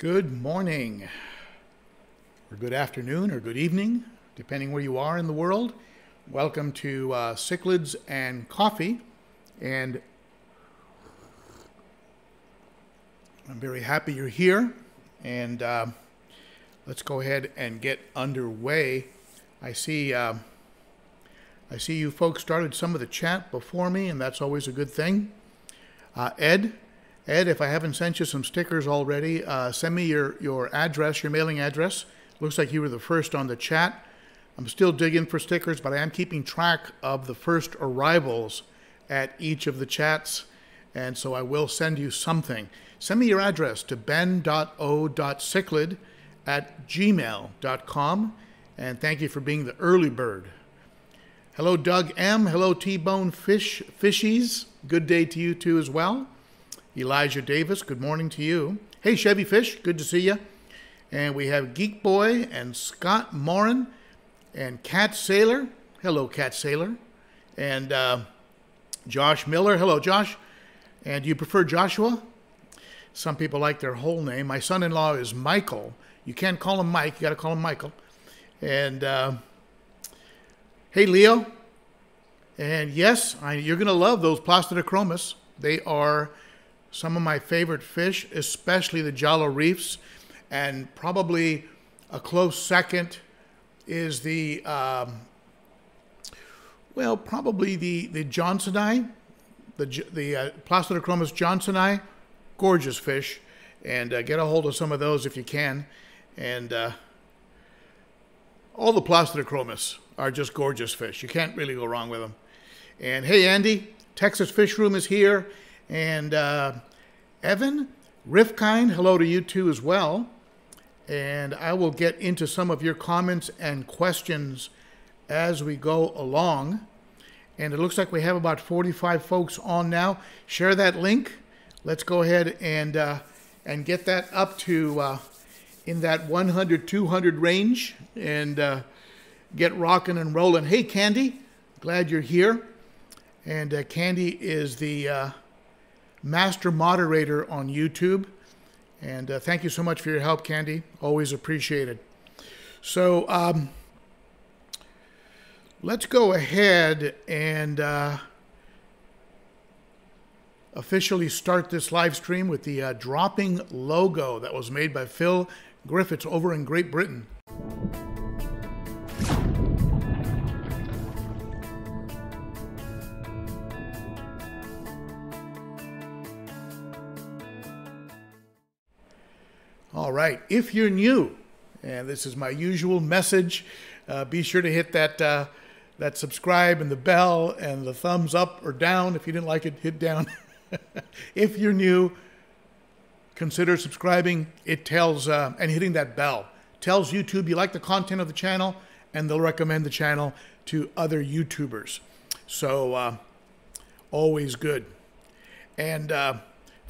Good morning, or good afternoon, or good evening, depending where you are in the world. Welcome to uh, Cichlids and Coffee. And I'm very happy you're here. And uh, let's go ahead and get underway. I see. Uh, I see you folks started some of the chat before me, and that's always a good thing. Uh, Ed, Ed, if I haven't sent you some stickers already, uh, send me your, your address, your mailing address. Looks like you were the first on the chat. I'm still digging for stickers, but I am keeping track of the first arrivals at each of the chats, and so I will send you something. Send me your address to ben.o.cichlid at gmail.com, and thank you for being the early bird. Hello, Doug M. Hello, T-Bone Fish Fishies. Good day to you too as well. Elijah Davis, good morning to you. Hey, Chevy Fish, good to see you. And we have Geek Boy and Scott Morin and Cat Sailor. Hello, Cat Sailor. And uh, Josh Miller. Hello, Josh. And do you prefer Joshua? Some people like their whole name. My son in law is Michael. You can't call him Mike, you got to call him Michael. And uh, hey, Leo. And yes, I, you're going to love those Placidochromis. They are some of my favorite fish, especially the Jalo reefs, and probably a close second is the um, well, probably the the Johnsoni, the the uh, Placidochromis johnsoni, gorgeous fish, and uh, get a hold of some of those if you can, and uh, all the Placidochromis are just gorgeous fish. You can't really go wrong with them. And hey, Andy, Texas Fish Room is here. And uh, Evan Rifkind, hello to you too as well. And I will get into some of your comments and questions as we go along. And it looks like we have about 45 folks on now. Share that link. Let's go ahead and uh, and get that up to uh, in that 100 200 range and uh, get rocking and rolling. Hey, Candi, glad you're here. And uh, Candi is the uh, master moderator on YouTube. And uh, thank you so much for your help, Candi. Always appreciated. So um, let's go ahead and uh, officially start this live stream with the uh, dropping logo that was made by Phil Griffiths over in Great Britain. All right, if you're new, and this is my usual message, uh, be sure to hit that uh, that subscribe and the bell and the thumbs up or down. If you didn't like it, hit down. if you're new, consider subscribing. It tells uh, and hitting that bell tells YouTube you like the content of the channel, and they'll recommend the channel to other YouTubers. So uh, always good. And uh,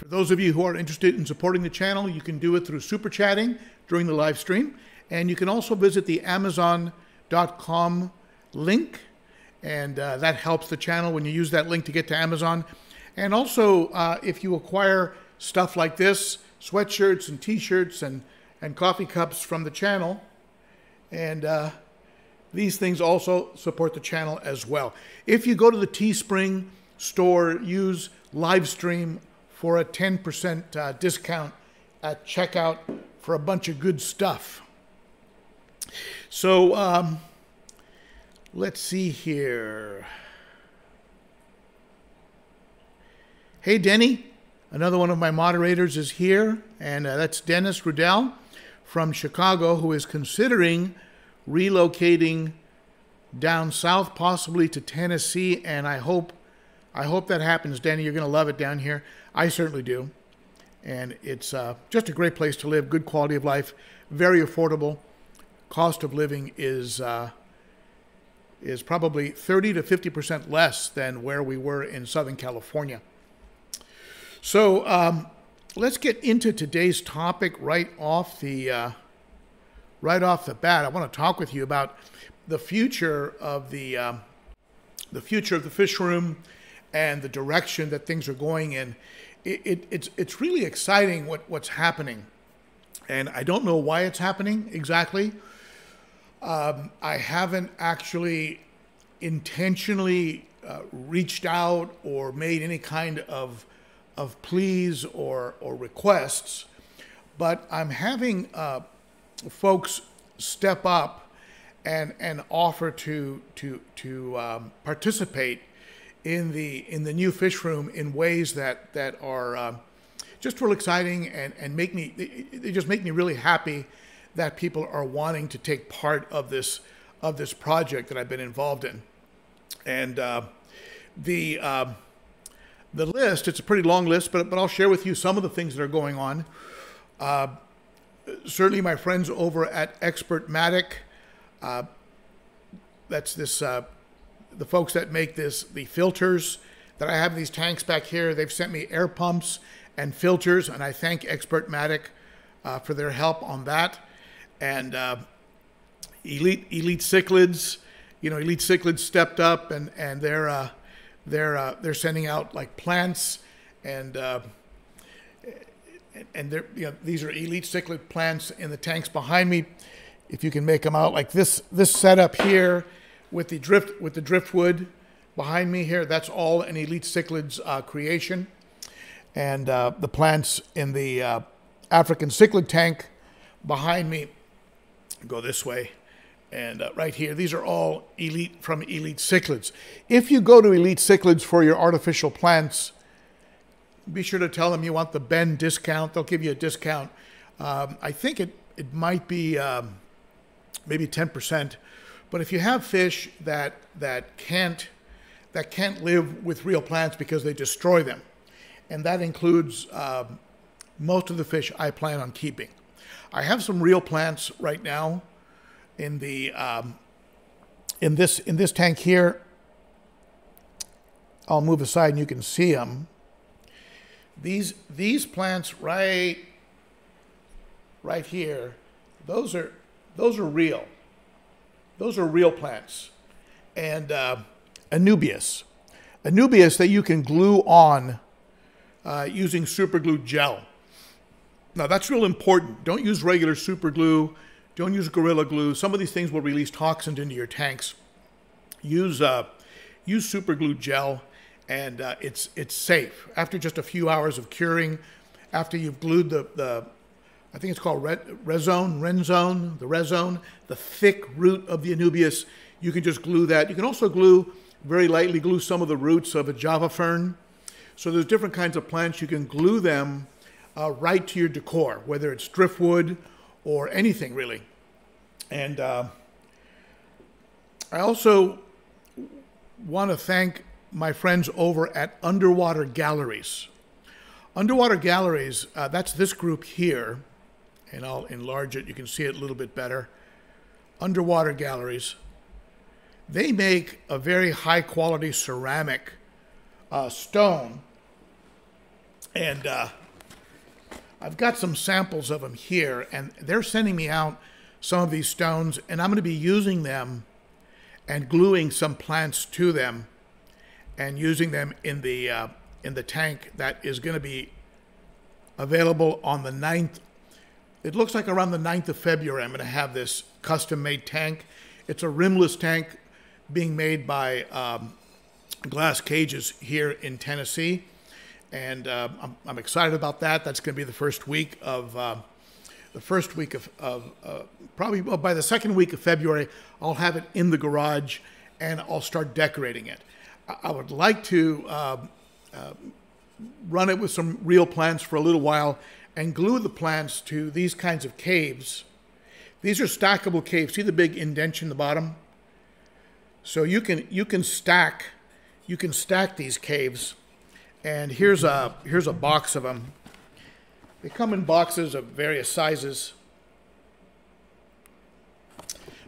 for those of you who are interested in supporting the channel, you can do it through super chatting during the live stream. And you can also visit the Amazon.com link, and uh, that helps the channel when you use that link to get to Amazon. And also, uh, if you acquire stuff like this, sweatshirts and t-shirts and, and coffee cups from the channel, and uh, these things also support the channel as well. If you go to the Teespring store, use Livestream for a 10% uh, discount at checkout for a bunch of good stuff. So um, let's see here. Hey, Denny. Another one of my moderators is here, and uh, that's Dennis Rudell from Chicago, who is considering relocating down south, possibly to Tennessee. And I hope, I hope that happens, Denny. You're going to love it down here. I certainly do. And it's uh, just a great place to live, good quality of life, very affordable. Cost of living is uh, is probably 30 to 50 percent less than where we were in Southern California. So um, let's get into today's topic right off the uh, right off the bat. I want to talk with you about the future of the um, the future of the fish room and the direction that things are going in. It, it, it's it's really exciting what, what's happening. And I don't know why it's happening exactly. Um, I haven't actually intentionally uh, reached out or made any kind of, of pleas or, or requests, but I'm having uh, folks step up and, and offer to, to, to um, participate in the, in the new fish room in ways that, that are uh, just real exciting and, and make me, they just make me really happy that people are wanting to take part of this, of this project that I've been involved in. And uh, the, uh, the list, it's a pretty long list, but, but I'll share with you some of the things that are going on. Uh, certainly my friends over at Expertmatic, uh, that's this, uh, the folks that make this, the filters that I have these tanks back here, they've sent me air pumps and filters, and I thank Expertmatic uh, for their help on that. And uh, Elite Elite Cichlids, you know, Elite Cichlids stepped up, and and they're uh, they're uh, they're sending out like plants and uh, and they're you know these are elite cichlid plants in the tanks behind me. If you can make them out like this this setup here with the drift with the driftwood behind me here, that's all an elite cichlids uh, creation, and uh, the plants in the uh, African cichlid tank behind me go this way and uh, right here, these are all elite from Elite Cichlids. If you go to Elite Cichlids for your artificial plants, be sure to tell them you want the Ben discount. They'll give you a discount. Um, I think it, it might be um, maybe 10%. But if you have fish that, that, can't, that can't live with real plants because they destroy them, and that includes um, most of the fish I plan on keeping. I have some real plants right now in the um, in this in this tank here. I'll move aside and you can see them. These these plants right right here, those are those are real. Those are real plants, and uh, Anubias, Anubias that you can glue on uh, using super glue gel. Now that's real important. Don't use regular super glue don't use Gorilla Glue. Some of these things will release toxins into your tanks. Use uh, use super glue gel, and uh, it's it's safe. After just a few hours of curing, after you've glued the, the I think it's called red, Rezone, Renzone, the Rezone, the thick root of the anubias. you can just glue that. You can also glue, very lightly glue some of the roots of a Java fern. So there's different kinds of plants. You can glue them uh, right to your decor, whether it's driftwood or anything really. And uh, I also want to thank my friends over at Underwater Galleries. Underwater Galleries, uh, that's this group here, and I'll enlarge it, you can see it a little bit better. Underwater Galleries. They make a very high quality ceramic uh, stone, and uh, I've got some samples of them here, and they're sending me out some of these stones, and I'm going to be using them and gluing some plants to them and using them in the uh, in the tank that is going to be available on the 9th. It looks like around the 9th of February I'm going to have this custom-made tank. It's a rimless tank being made by um, Glass Cages here in Tennessee. And uh, I'm, I'm, excited about that. That's going to be the first week of uh, the first week of, of uh, probably well, by the second week of February, I'll have it in the garage and I'll start decorating it. I, I would like to uh, uh, run it with some real plants for a little while and glue the plants to these kinds of caves. These are stackable caves. See the big indentation in the bottom? So you can you can stack you can stack these caves. And here's a here's a box of them. They come in boxes of various sizes.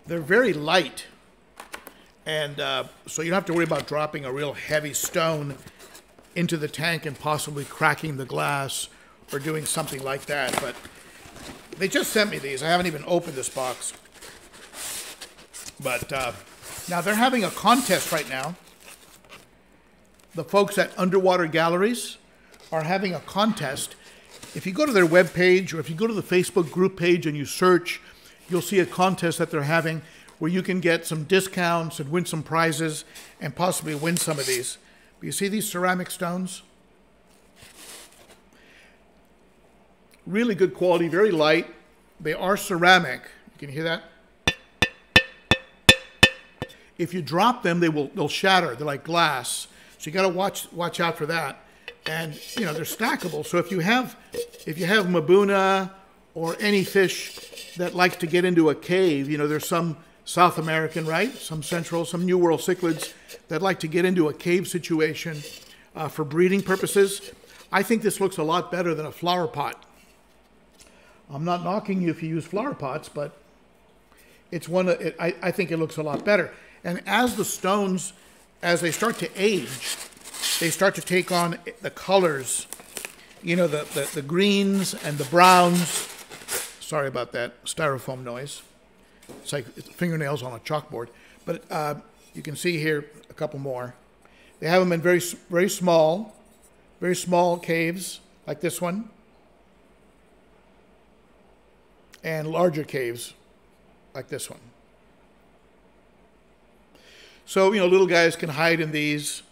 They're very light, and uh, so you don't have to worry about dropping a real heavy stone into the tank and possibly cracking the glass or doing something like that. But they just sent me these. I haven't even opened this box. But uh, now they're having a contest right now. The folks at Underwater Galleries are having a contest if you go to their web page or if you go to the Facebook group page and you search, you'll see a contest that they're having where you can get some discounts and win some prizes and possibly win some of these. But you see these ceramic stones? Really good quality, very light. They are ceramic. You can hear that? If you drop them, they will they'll shatter. They're like glass. So you got to watch watch out for that. And you know they're stackable. So if you have if you have mabuna or any fish that likes to get into a cave, you know there's some South American, right? Some Central, some New World cichlids that like to get into a cave situation uh, for breeding purposes. I think this looks a lot better than a flower pot. I'm not knocking you if you use flower pots, but it's one. It, I, I think it looks a lot better. And as the stones, as they start to age, they start to take on the colors, you know, the, the, the greens and the browns. Sorry about that styrofoam noise. It's like fingernails on a chalkboard. But uh, you can see here a couple more. They have them in very, very small, very small caves, like this one, and larger caves, like this one. So you know, little guys can hide in these,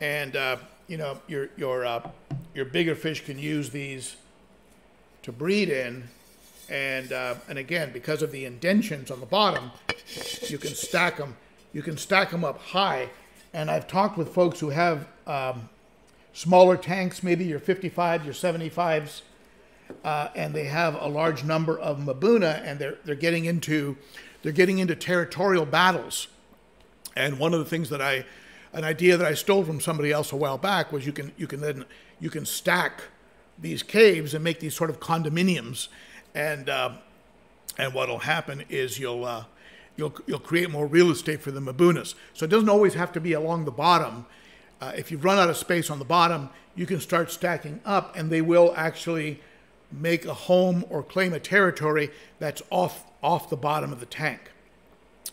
and uh, you know, your your uh, your bigger fish can use these to breed in, and uh, and again, because of the indentions on the bottom, you can stack them. You can stack them up high, and I've talked with folks who have um, smaller tanks, maybe your 55, your 75s, uh, and they have a large number of Mabuna, and they're they're getting into they're getting into territorial battles and one of the things that I, an idea that I stole from somebody else a while back was you can you can then you can stack these caves and make these sort of condominiums, and uh, and what'll happen is you'll uh, you'll you'll create more real estate for the Mabunas. So it doesn't always have to be along the bottom. Uh, if you've run out of space on the bottom, you can start stacking up, and they will actually make a home or claim a territory that's off off the bottom of the tank.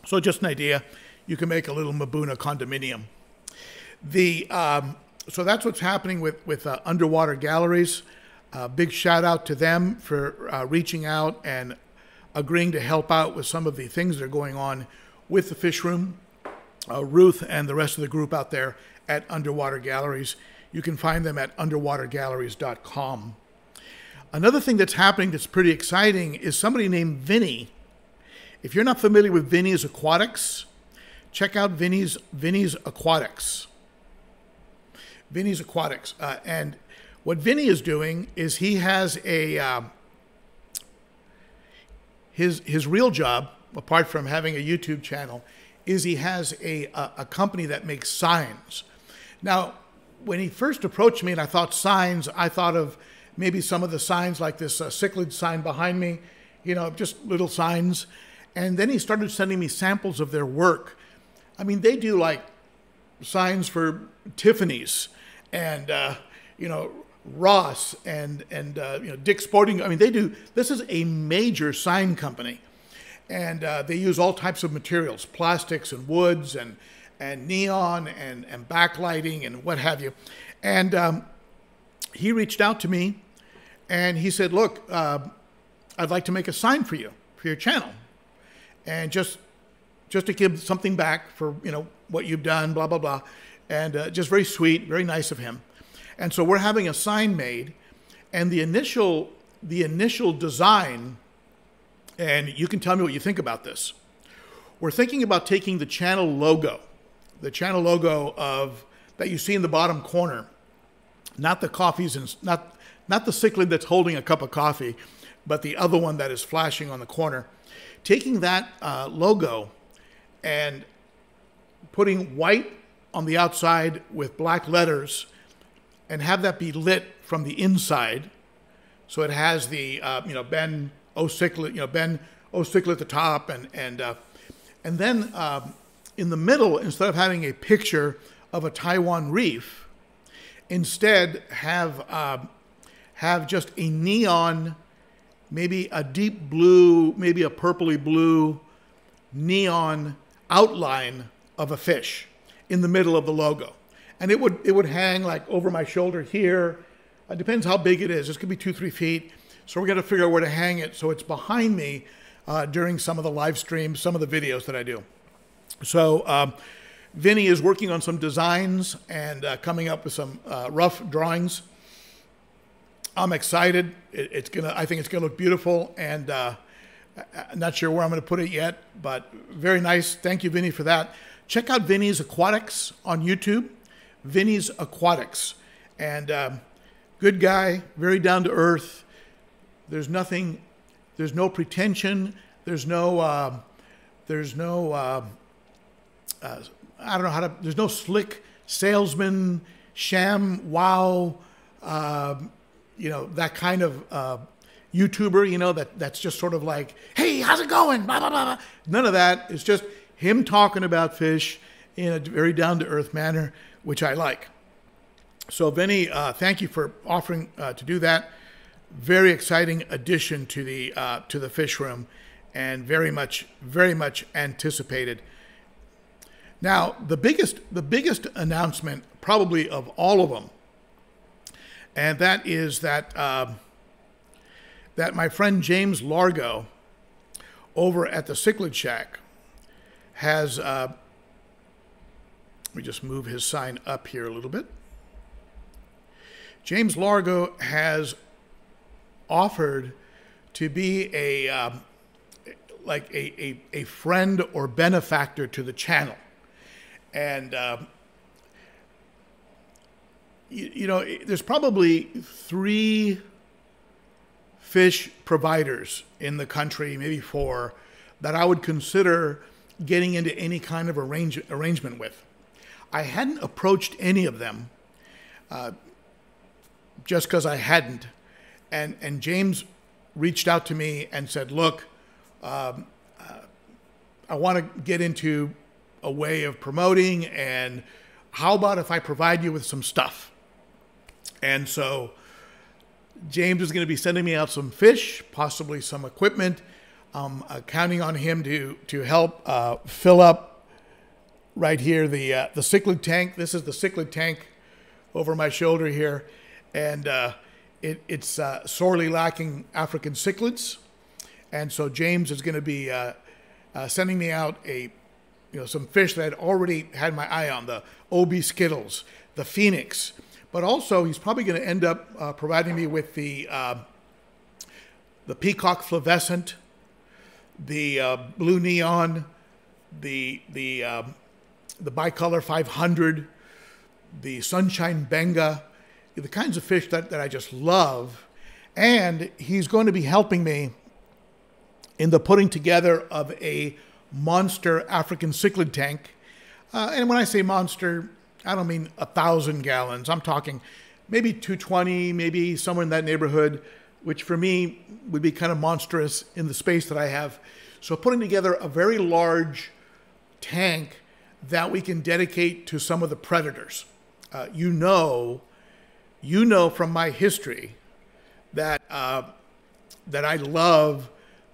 So just an idea you can make a little Mabuna condominium. The um, so that's what's happening with with uh, underwater galleries. Uh, big shout out to them for uh, reaching out and agreeing to help out with some of the things that are going on with the fish room. Uh, Ruth and the rest of the group out there at Underwater Galleries. You can find them at underwatergalleries.com. Another thing that's happening that's pretty exciting is somebody named Vinny. If you're not familiar with Vinny's Aquatics, check out Vinny's Vinny's Aquatics. Vinny's Aquatics, uh, and what Vinny is doing is he has a uh, his his real job, apart from having a YouTube channel, is he has a a, a company that makes signs. Now, when he first approached me, and I thought signs, I thought of maybe some of the signs like this uh, cichlid sign behind me, you know, just little signs. And then he started sending me samples of their work. I mean, they do like signs for Tiffany's and, uh, you know, Ross and, and uh, you know, Dick Sporting. I mean, they do, this is a major sign company. And uh, they use all types of materials, plastics and woods and, and neon and, and backlighting and what have you. And um, he reached out to me and he said, Look, uh, I'd like to make a sign for you, for your channel. And just just to give something back for you know what you've done, blah blah blah, and uh, just very sweet, very nice of him. And so we're having a sign made, and the initial the initial design, and you can tell me what you think about this. We're thinking about taking the channel logo, the channel logo of that you see in the bottom corner, not the coffees and not not the cichlid that's holding a cup of coffee, but the other one that is flashing on the corner. Taking that uh, logo and putting white on the outside with black letters and have that be lit from the inside. So it has the, uh, you know, Ben O'Cichlid, you know, Ben O'Cichlid at the top and, and, uh, and then um, in the middle, instead of having a picture of a Taiwan reef, instead have, uh, have just a neon, maybe a deep blue, maybe a purpley blue neon outline of a fish in the middle of the logo. And it would, it would hang like over my shoulder here, It depends how big it is. This could be two, three feet. So we're to figure out where to hang it so it's behind me uh, during some of the live streams, some of the videos that I do. So um, Vinny is working on some designs and uh, coming up with some uh, rough drawings. I'm excited. It, it's gonna. I think it's gonna look beautiful, and uh, I'm not sure where I'm gonna put it yet, but very nice. Thank you, Vinny, for that. Check out Vinny's Aquatics on YouTube. Vinny's Aquatics, and um, good guy, very down to earth. There's nothing. There's no pretension. There's no. Uh, there's no. Uh, uh, I don't know how to. There's no slick salesman, sham, wow. Um, you know that kind of uh, YouTuber, you know that that's just sort of like, hey, how's it going? Blah blah blah. None of that. It's just him talking about fish in a very down to earth manner, which I like. So, Vinny, uh, thank you for offering uh, to do that. Very exciting addition to the uh, to the fish room, and very much very much anticipated. Now, the biggest the biggest announcement, probably of all of them, and that is that uh, that my friend James Largo over at the Cichlid Shack has. Uh, let me just move his sign up here a little bit. James Largo has offered to be a uh, like a, a, a, friend or benefactor to the channel. And uh, you, you know, there's probably three fish providers in the country, maybe four, that I would consider getting into any kind of arrange, arrangement with. I hadn't approached any of them uh, just because I hadn't. And, and James reached out to me and said, Look, um, uh, I want to get into a way of promoting, and how about if I provide you with some stuff? And so James is going to be sending me out some fish, possibly some equipment. I'm uh, counting on him to to help uh, fill up right here the uh, the cichlid tank. This is the cichlid tank over my shoulder here, and uh, it, it's uh, sorely lacking African cichlids. And so James is going to be uh, sending me out a you know some fish that I'd already had my eye on the OB Skittles, the Phoenix. But also, he's probably going to end up uh, providing me with the uh, the Peacock Flavescent, the uh, Blue Neon, the the um, the Bicolor 500, the Sunshine Benga, the kinds of fish that, that I just love. And he's going to be helping me in the putting together of a monster African cichlid tank. Uh, and when I say monster, I don't mean a thousand gallons. I'm talking maybe 220, maybe somewhere in that neighborhood, which for me would be kind of monstrous in the space that I have. So putting together a very large tank that we can dedicate to some of the predators. Uh, you know, you know from my history that uh, that I love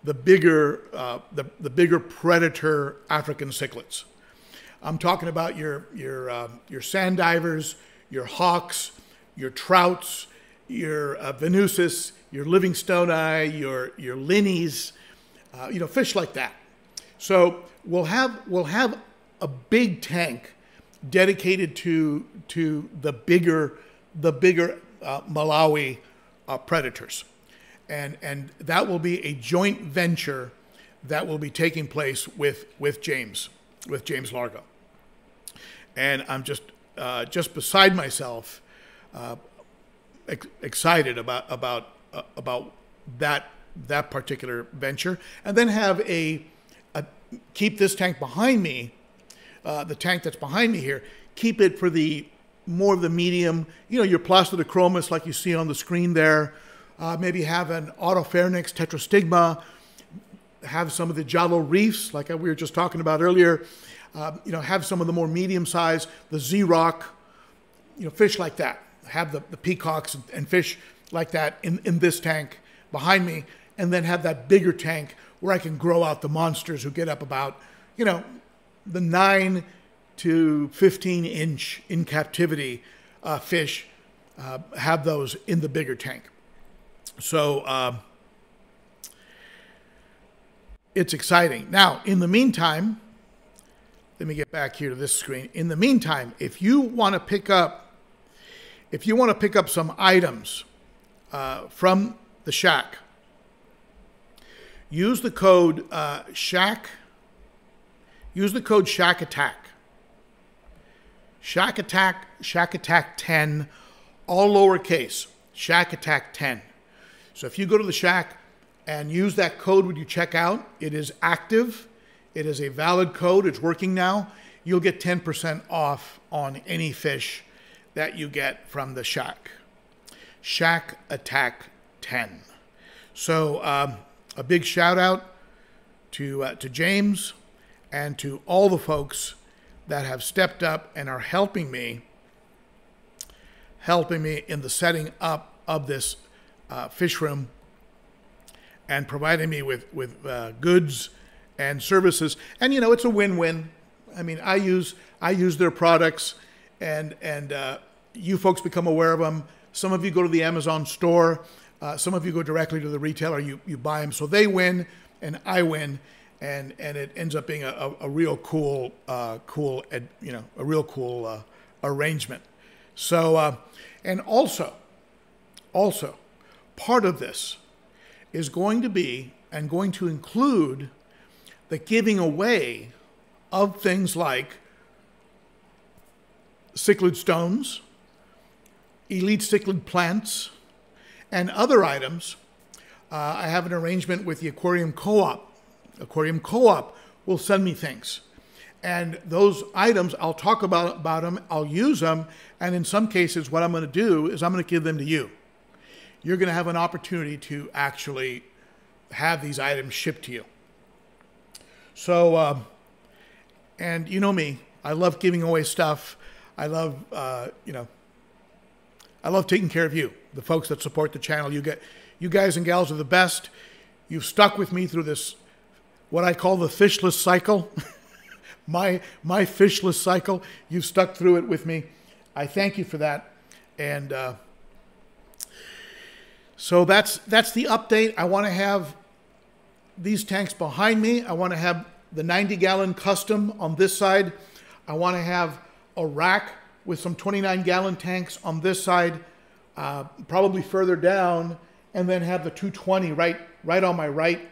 the bigger uh, the, the bigger predator African cichlids. I'm talking about your your uh, your sand divers, your hawks, your trouts, your uh, venustus, your livingstoni, your your linnies, uh, you know, fish like that. So we'll have we'll have a big tank dedicated to to the bigger the bigger uh, Malawi uh, predators, and and that will be a joint venture that will be taking place with with James with James Largo and I'm just uh, just beside myself, uh, ex- excited about about uh, about that that particular venture, and then have a, a keep this tank behind me, uh, the tank that's behind me here, keep it for the more of the medium, you know, your Placidochromis like you see on the screen there. Uh, maybe have an Otopharynx tetrastigma, have some of the Jalo reefs like we were just talking about earlier, uh, you know, have some of the more medium size, the Xeroc, you know, fish like that. Have the, the peacocks and, and fish like that in, in this tank behind me, and then have that bigger tank where I can grow out the monsters who get up about, you know, the nine to 15 inch in captivity uh, fish uh, have those in the bigger tank. So uh, it's exciting. Now, in the meantime, let me get back here to this screen. In the meantime, if you want to pick up, if you want to pick up some items uh, from the shack, use the code uh, Shack. Use the code Shack Attack. Shack Attack, Shack Attack 10, all lowercase. Shack Attack 10. So if you go to the Shack and use that code when you check out, it is active. It is a valid code. It's working now. You'll get 10% off on any fish that you get from the Shack. Shack Attack 10. So um, a big shout out to uh, to James and to all the folks that have stepped up and are helping me helping me in the setting up of this uh, fish room and providing me with with uh, goods and services. And you know, it's a win-win. I mean, I use I use their products, and and uh, you folks become aware of them. Some of you go to the Amazon store. Uh, some of you go directly to the retailer. You you buy them, so they win and I win, and and it ends up being a, a, a real cool uh, cool you know a real cool uh, arrangement. So uh, and also also part of this is going to be and going to include the giving away of things like cichlid stones, elite cichlid plants, and other items. Uh, I have an arrangement with the Aquarium Co op. Aquarium Co op will send me things. And those items, I'll talk about, about them, I'll use them, and in some cases, what I'm going to do is I'm going to give them to you. You're going to have an opportunity to actually have these items shipped to you. So, uh, and you know me, I love giving away stuff. I love, uh, you know, I love taking care of you, the folks that support the channel. You get, you guys and gals are the best. You've stuck with me through this, what I call the fishless cycle. my my fishless cycle. You've stuck through it with me. I thank you for that. And uh, so that's that's the update. I want to have these tanks behind me. I want to have the 90 gallon custom on this side. I want to have a rack with some 29 gallon tanks on this side, uh, probably further down, and then have the 220 right, right on my right.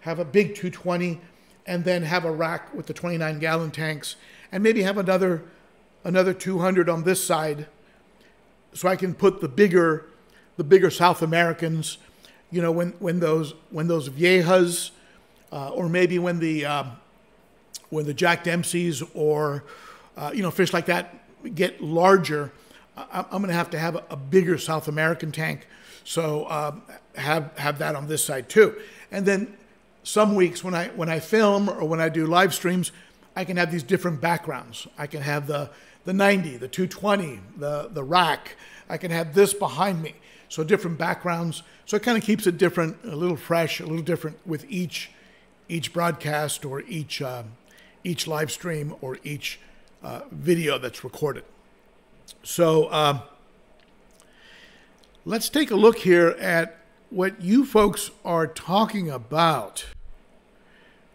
Have a big 220, and then have a rack with the 29 gallon tanks, and maybe have another, another 200 on this side, so I can put the bigger, the bigger South Americans you know, when, when those when those viejas, uh, or maybe when the um, when the Jack Dempseys or uh, you know fish like that get larger, I, am going to have to have a, a, bigger South American tank. So um, have have that on this side too. And then some weeks when I when I film or when I do live streams, I can have these different backgrounds. I can have the the 90, the 220, the the rack. I can have this behind me. So different backgrounds. So it kind of keeps it different, a little fresh, a little different with each each broadcast or each uh, each live stream or each uh, video that's recorded. So uh, let's take a look here at what you folks are talking about,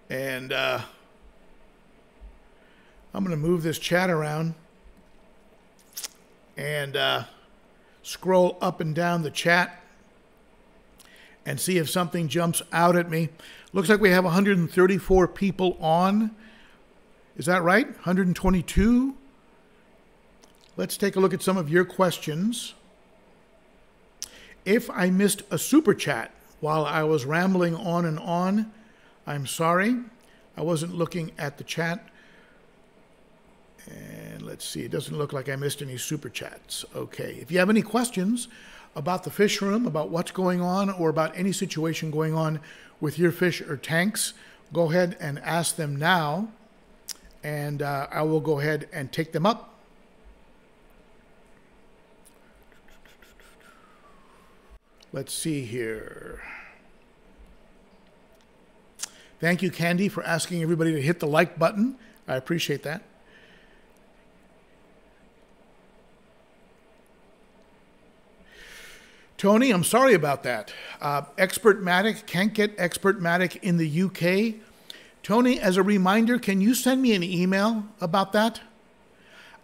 and uh, I'm going to move this chat around and uh, scroll up and down the chat and see if something jumps out at me. Looks like we have 134 people on. Is that right? 122? Let's take a look at some of your questions. If I missed a super chat while I was rambling on and on, I'm sorry. I wasn't looking at the chat. And let's see, it doesn't look like I missed any super chats. Okay. If you have any questions about the fish room, about what's going on, or about any situation going on with your fish or tanks, go ahead and ask them now, and uh, I will go ahead and take them up. Let's see here. Thank you, Candi, for asking everybody to hit the like button. I appreciate that. Tony, I'm sorry about that. Uh, Expertmatic can't get Expertmatic in the UK. Tony, as a reminder, can you send me an email about that?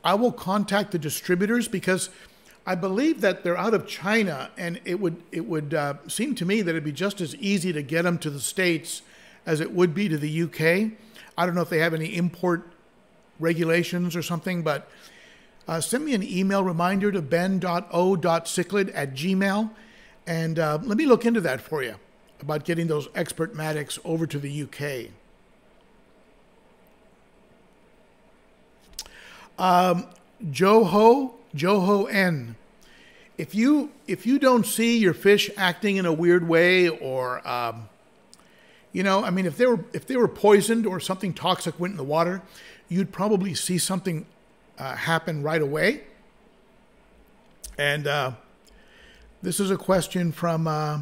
I will contact the distributors because I believe that they're out of China, and it would it would uh, seem to me that it'd be just as easy to get them to the states as it would be to the UK. I don't know if they have any import regulations or something, but uh, send me an email reminder to ben.o.cichlid at gmail, and uh, let me look into that for you about getting those Expertmatics over to the UK. Um, Joho, Joho N. If you if you don't see your fish acting in a weird way, or um, you know, I mean, if they were if they were poisoned or something toxic went in the water, you'd probably see something uh, happen right away. And uh, this is a question from uh,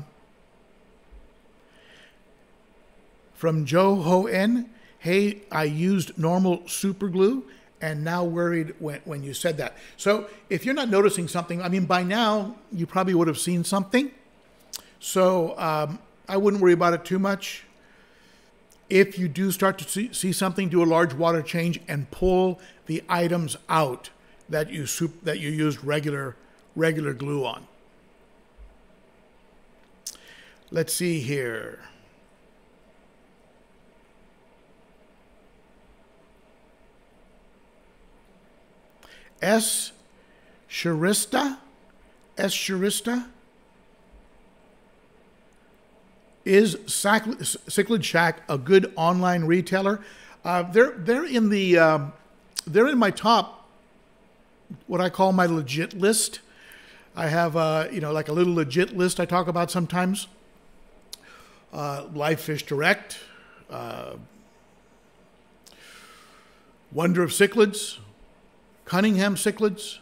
from Joe Ho N. Hey, I used normal super glue and now worried when, when you said that. So if you're not noticing something, I mean, by now you probably would have seen something. So um, I wouldn't worry about it too much. If you do start to see, see something, do a large water change and pull the items out that you soup, that you used regular regular glue on. Let's see here. S. Sharista, S. Sharista, is Cichlid Shack a good online retailer? Uh, they're they're in the um, they're in my top what I call my legit list. I have uh, you know like a little legit list I talk about sometimes. Uh, Live Fish Direct, uh, Wonder of Cichlids, Cunningham cichlids,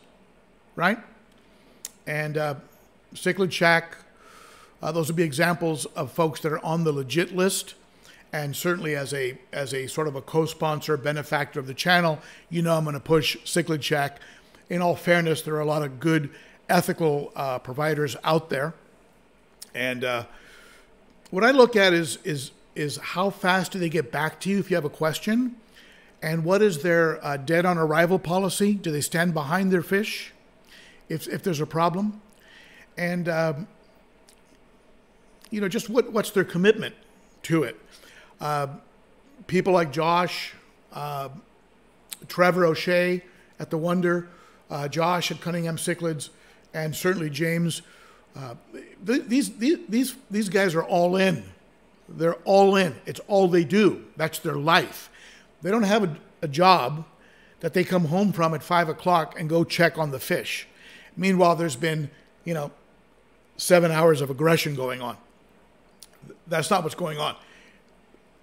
right? And uh, cichlid shack. Uh, those would be examples of folks that are on the legit list. And certainly, as a as a sort of a co-sponsor, benefactor of the channel, you know I'm going to push Cichlid Shack. In all fairness, there are a lot of good, ethical uh, providers out there, and uh, what I look at is is is how fast do they get back to you if you have a question, and what is their uh, dead on arrival policy? Do they stand behind their fish if, if there's a problem? And, um, you know, just what, what's their commitment to it? Uh, people like Josh, uh, Trevor O'Shea at The Wonder, uh, Josh at Cunningham Cichlids, and certainly James. Uh, these, these, these, these guys are all in. They're all in. It's all they do. That's their life. They don't have a, a job that they come home from at five o'clock and go check on the fish. Meanwhile, there's been, you know, seven hours of aggression going on. That's not what's going on.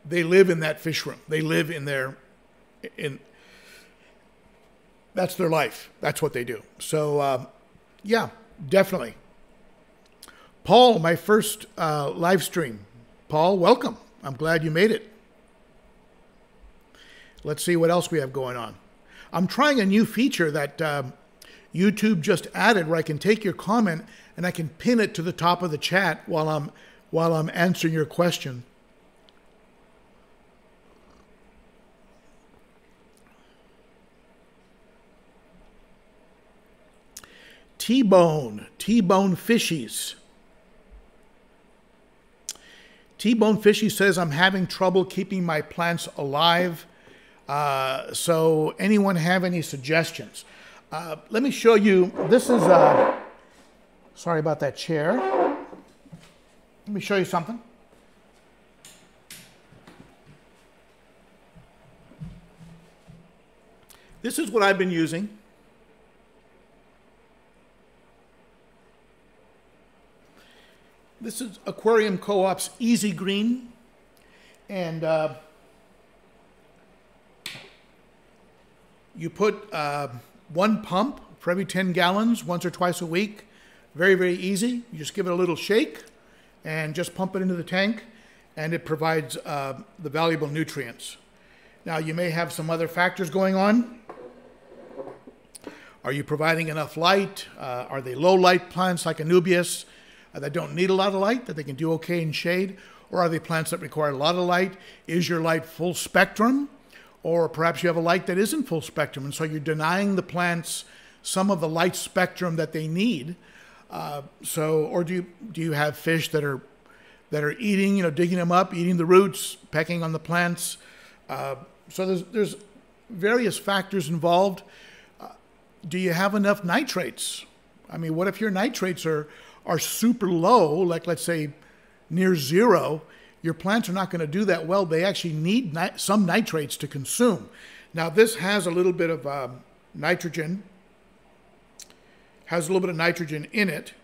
They live in that fish room. They live in their, in. That's their life. That's what they do. So, uh, yeah, definitely. Paul, my first uh, live stream. Paul, welcome. I'm glad you made it. Let's see what else we have going on. I'm trying a new feature that um, YouTube just added where I can take your comment and I can pin it to the top of the chat while I'm while I'm answering your question. T-bone, T-bone fishies. T-bone fishy says I'm having trouble keeping my plants alive. Uh, so anyone have any suggestions? Uh, let me show you, this is, uh, sorry about that chair. Let me show you something. This is what I've been using. This is Aquarium Co-op's Easy Green. And uh, You put uh, one pump for every 10 gallons once or twice a week. Very, very easy. You just give it a little shake and just pump it into the tank, and it provides uh, the valuable nutrients. Now, you may have some other factors going on. Are you providing enough light? Uh, are they low light plants like Anubias? Uh, that don't need a lot of light, that they can do okay in shade? Or are they plants that require a lot of light? Is your light full spectrum? Or perhaps you have a light that isn't full spectrum, and so you're denying the plants some of the light spectrum that they need. Uh, so, or do you do you have fish that are that are eating, you know, digging them up, eating the roots, pecking on the plants? Uh, so there's there's various factors involved. Uh, do you have enough nitrates? I mean, what if your nitrates are are super low, like let's say near zero? Your plants are not going to do that well. They actually need ni- some nitrates to consume. Now, this has a little bit of um, nitrogen, has a little bit of nitrogen in it,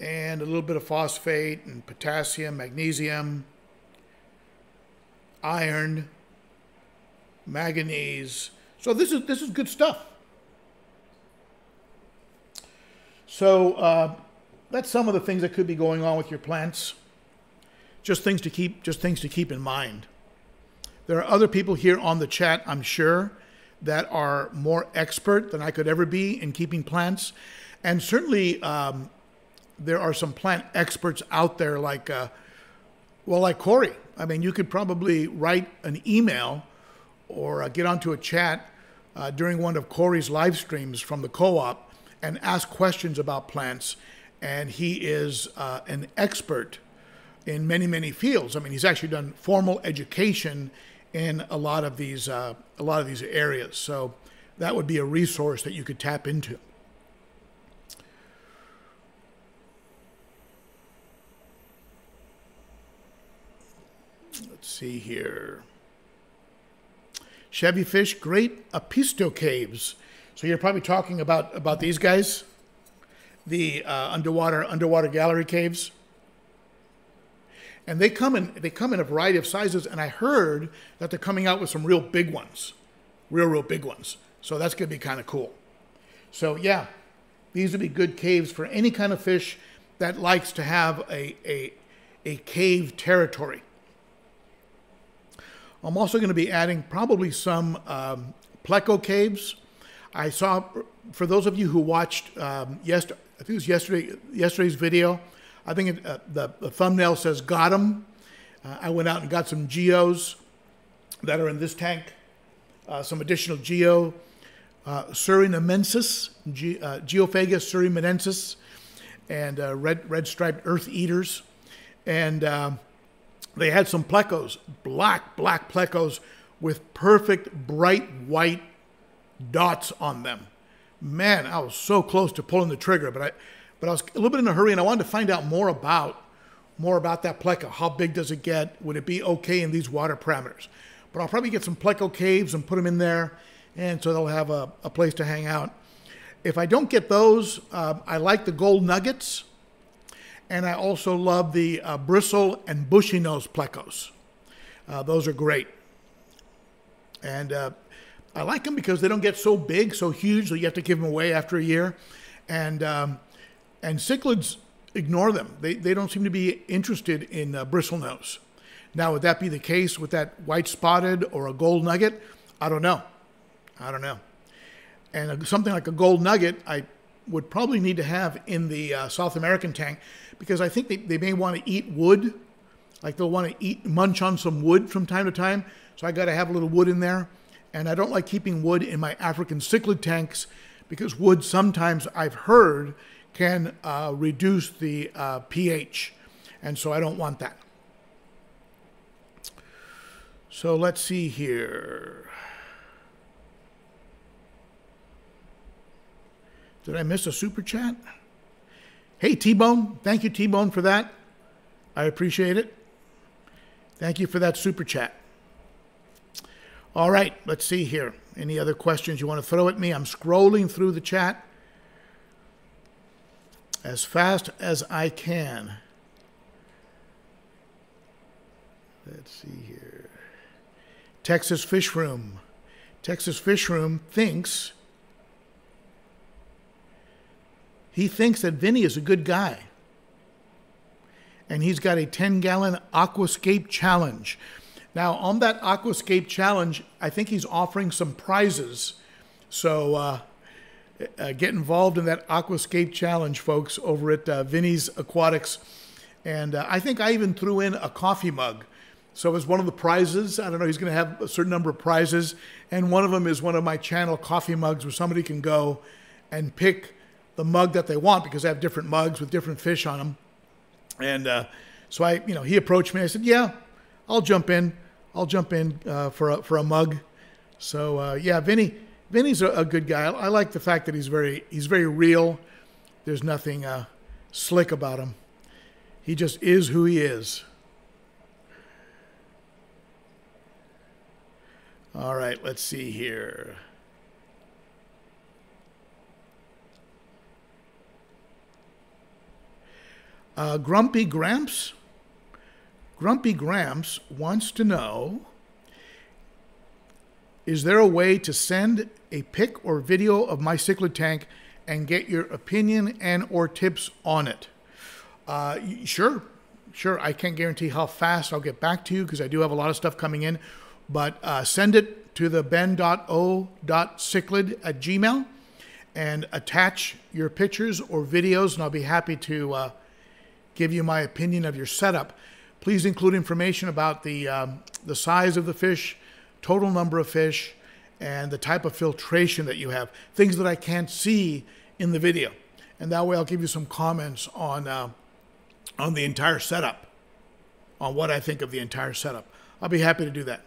and a little bit of phosphate and potassium, magnesium, iron, manganese. So this is this is good stuff. So uh, that's some of the things that could be going on with your plants. Just things to keep just things to keep in mind. There are other people here on the chat, I'm sure, that are more expert than I could ever be in keeping plants, and certainly um, there are some plant experts out there like, uh, well, like Corey. I mean, you could probably write an email or uh, get onto a chat uh, during one of Corey's live streams from the co-op and ask questions about plants. And he is uh, an expert in many, many fields. I mean, he's actually done formal education in a lot of these uh, a lot of these areas. So that would be a resource that you could tap into. Let's see here. Chevy Fish, great Apisto caves. So you're probably talking about about these guys, the uh, underwater underwater gallery caves. And they come in they come in a variety of sizes, and I heard that they're coming out with some real big ones, real real big ones. So that's going to be kind of cool. So yeah, these would be good caves for any kind of fish that likes to have a a, a cave territory. I'm also going to be adding probably some um, pleco caves. I saw, for those of you who watched um, yesterday, I think it was yesterday, yesterday's video, I think it, uh, the, the, thumbnail says got them. Uh, I went out and got some geos that are in this tank, uh, some additional geo, uh, surinamensis, uh, Geophagus surinamensis, and uh, red, red striped earth eaters. And um, they had some plecos, black, black plecos with perfect bright white dots on them. Man, I was so close to pulling the trigger, but I, but I was a little bit in a hurry, and I wanted to find out more about, more about that pleco. How big does it get? Would it be okay in these water parameters? But I'll probably get some pleco caves and put them in there, and so they'll have a, a place to hang out. If I don't get those, uh, I like the gold nuggets and I also love the uh, bristle and bushy nose plecos. Uh, those are great. And uh, I like them because they don't get so big, so huge, that you have to give them away after a year. And, um, and cichlids ignore them. They, they don't seem to be interested in uh, bristle nose. Now, would that be the case with that white spotted or a gold nugget? I don't know. I don't know. And something like a gold nugget, I would probably need to have in the uh, South American tank because I think they, they may want to eat wood. Like they'll want to eat, munch on some wood from time to time. So I got to have a little wood in there. And I don't like keeping wood in my African cichlid tanks because wood sometimes I've heard can uh, reduce the uh, pH. And so I don't want that. So let's see here. Did I miss a super chat? Hey, T Bone. Thank you, T Bone, for that. I appreciate it. Thank you for that super chat. All right, let's see here. Any other questions you want to throw at me? I'm scrolling through the chat as fast as I can. Let's see here. Texas Fish Room. Texas Fish Room thinks He thinks that Vinny is a good guy. And he's got a 10 gallon Aquascape challenge. Now, on that Aquascape challenge, I think he's offering some prizes. So, uh, uh, get involved in that Aquascape Challenge, folks, over at uh, Vinny's Aquatics. And uh, I think I even threw in a coffee mug. So as one of the prizes, I don't know, he's going to have a certain number of prizes. And one of them is one of my channel coffee mugs where somebody can go and pick the mug that they want because I have different mugs with different fish on them. And uh, so I, you know, he approached me. I said, "Yeah, I'll jump in. I'll jump in uh, for a, for a mug." So uh, yeah, Vinny, Vinny's a, a good guy. I, like the fact that he's very he's very real. There's nothing uh, slick about him. He just is who he is. All right, let's see here. Uh, Grumpy Gramps. Grumpy Gramps wants to know Is there a way to send a pic or video of my cichlid tank and get your opinion and or tips on it? Uh, sure, sure. I can't guarantee how fast I'll get back to you because I do have a lot of stuff coming in, but uh, send it to the ben.o.cichlid at gmail and attach your pictures or videos, and I'll be happy to uh, give you my opinion of your setup. Please include information about the, um, the size of the fish, total number of fish, and the type of filtration that you have, things that I can't see in the video. And that way I'll give you some comments on, uh, on the entire setup, on what I think of the entire setup. I'll be happy to do that.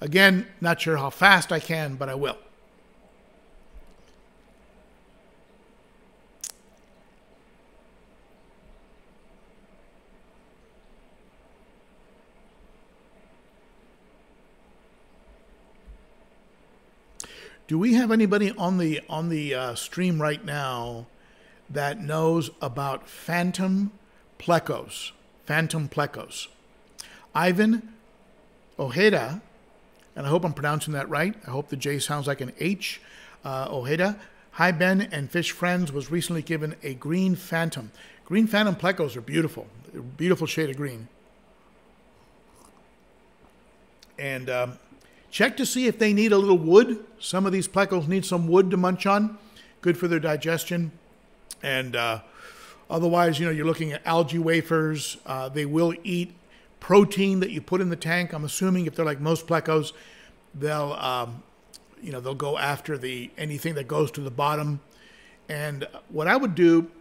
Again, not sure how fast I can, but I will. Do we have anybody on the on the uh, stream right now that knows about phantom plecos? Phantom plecos. Ivan Ojeda, and I hope I'm pronouncing that right. I hope the J sounds like an H. Uh, Ojeda. Hi Ben and Fish Friends was recently given a green phantom. Green phantom plecos are beautiful. beautiful shade of green. And um, Check to see if they need a little wood. Some of these plecos need some wood to munch on. Good for their digestion. And uh, otherwise, you know, you're looking at algae wafers. Uh, they will eat protein that you put in the tank. I'm assuming if they're like most plecos, they'll, um, you know, they'll go after the anything that goes to the bottom. And what I would do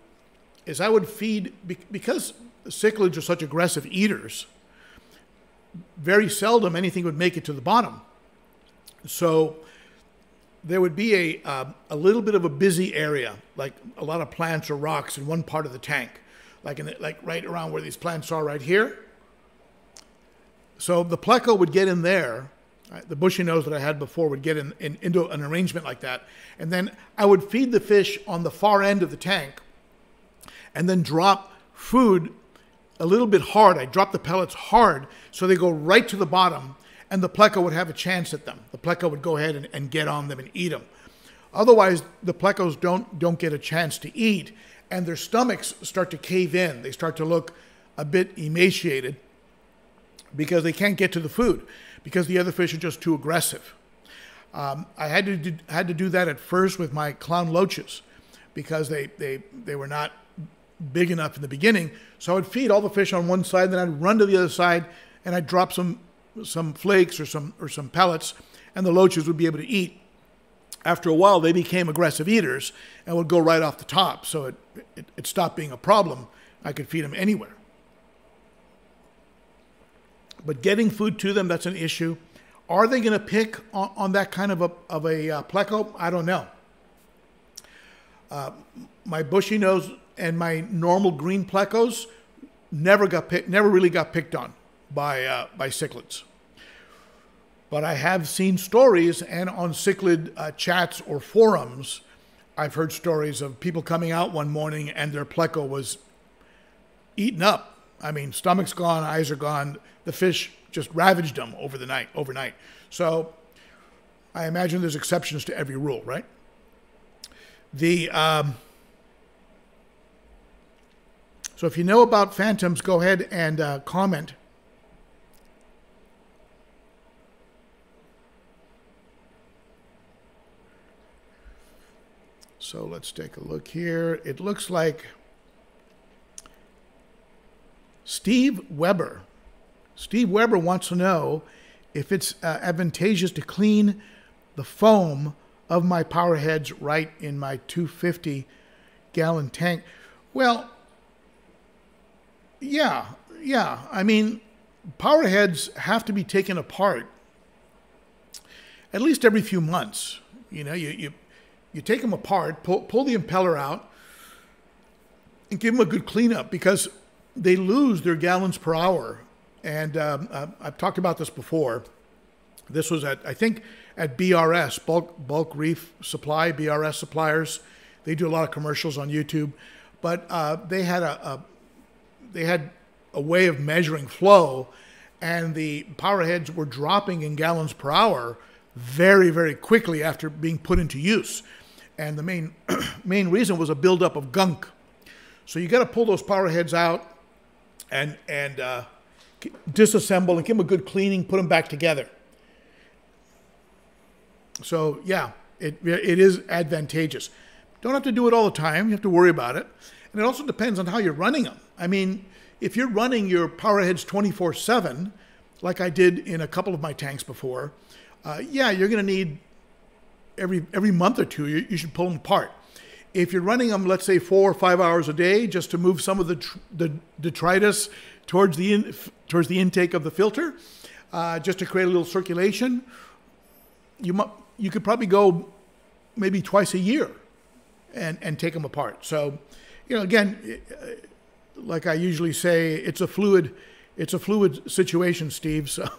is I would feed because cichlids are such aggressive eaters. Very seldom anything would make it to the bottom. So there would be a, uh, a little bit of a busy area, like a lot of plants or rocks in one part of the tank, like, in the, like right around where these plants are right here. So the pleco would get in there. Right, the bushy nose that I had before would get in, in, into an arrangement like that. And then I would feed the fish on the far end of the tank and then drop food a little bit hard. I drop the pellets hard so they go right to the bottom and the pleco would have a chance at them. The pleco would go ahead and, and get on them and eat them. Otherwise, the plecos don't, don't get a chance to eat, and their stomachs start to cave in. They start to look a bit emaciated because they can't get to the food because the other fish are just too aggressive. Um, I had to do, had to do that at first with my clown loaches because they, they, they were not big enough in the beginning. So I would feed all the fish on one side, then I'd run to the other side and I'd drop some some flakes or some or some pellets, and the loaches would be able to eat. After a while, they became aggressive eaters and would go right off the top. So it, it, it stopped being a problem. I could feed them anywhere. But getting food to them, that's an issue. Are they going to pick on, on, that kind of a, of a uh, pleco? I don't know. Uh, my bushy nose and my normal green plecos never got picked, never really got picked on by, uh, by cichlids. But I have seen stories, and on cichlid uh, chats or forums, I've heard stories of people coming out one morning and their pleco was eaten up. I mean, stomach's gone, eyes are gone. The fish just ravaged them over the night, overnight. So I imagine there's exceptions to every rule, right? The um, so if you know about phantoms, go ahead and uh, comment So let's take a look here. It looks like Steve Weber. Steve Weber wants to know if it's uh, advantageous to clean the foam of my power heads right in my 250 gallon tank. Well, yeah, yeah. I mean, power heads have to be taken apart at least every few months. You know, you, you, you take them apart, pull, pull the impeller out, and give them a good cleanup because they lose their gallons per hour. And um, uh, I've talked about this before. This was at, I think, at BRS, Bulk, Bulk Reef Supply, BRS Suppliers. They do a lot of commercials on YouTube. But uh, they had a, a, they had a way of measuring flow, and the power heads were dropping in gallons per hour very, very quickly after being put into use. And the main, main reason was a buildup of gunk. So you got to pull those power heads out and, and uh, disassemble and give them a good cleaning, put them back together. So yeah, it, it is advantageous. Don't have to do it all the time. You have to worry about it. And it also depends on how you're running them. I mean, if you're running your power heads 24 7, like I did in a couple of my tanks before, uh, yeah, you're going to need every every month or two. You, you, should pull them apart. If you're running them, let's say four or five hours a day, just to move some of the the detritus towards the in, towards the intake of the filter, uh, just to create a little circulation, you mu- you could probably go maybe twice a year, and and take them apart. So, you know, again, uh, like I usually say, it's a fluid it's a fluid situation, Steve. So.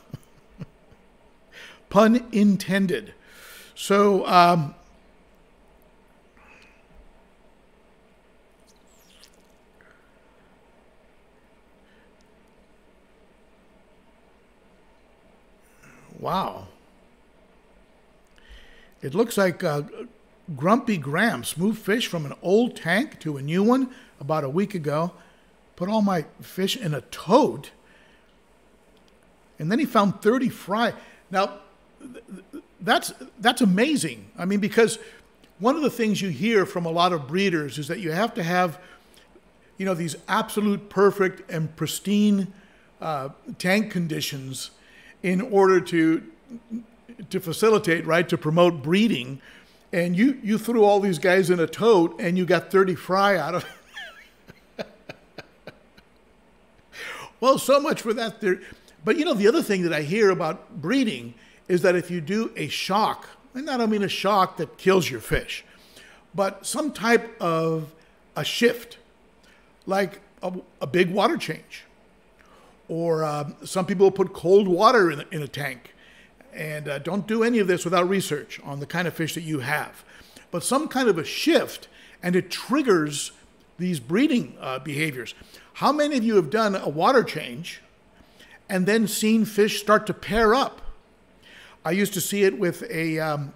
pun intended. So, um, wow. It looks like uh, Grumpy Gramps moved fish from an old tank to a new one about a week ago. Put all my fish in a tote. And then he found 30 fry. Now, that's that's amazing. I mean, because one of the things you hear from a lot of breeders is that you have to have, you know, these absolute perfect and pristine uh, tank conditions in order to to facilitate, right, to promote breeding. And you you threw all these guys in a tote, and you got 30 fry out of. well, so much for that. There, but you know, the other thing that I hear about breeding is that if you do a shock, and I don't mean a shock that kills your fish, but some type of a shift, like a, a big water change, or uh, some people put cold water in, in a tank. And uh, don't do any of this without research on the kind of fish that you have. But some kind of a shift, and it triggers these breeding uh, behaviors. How many of you have done a water change and then seen fish start to pair up? I used to see it with a, um,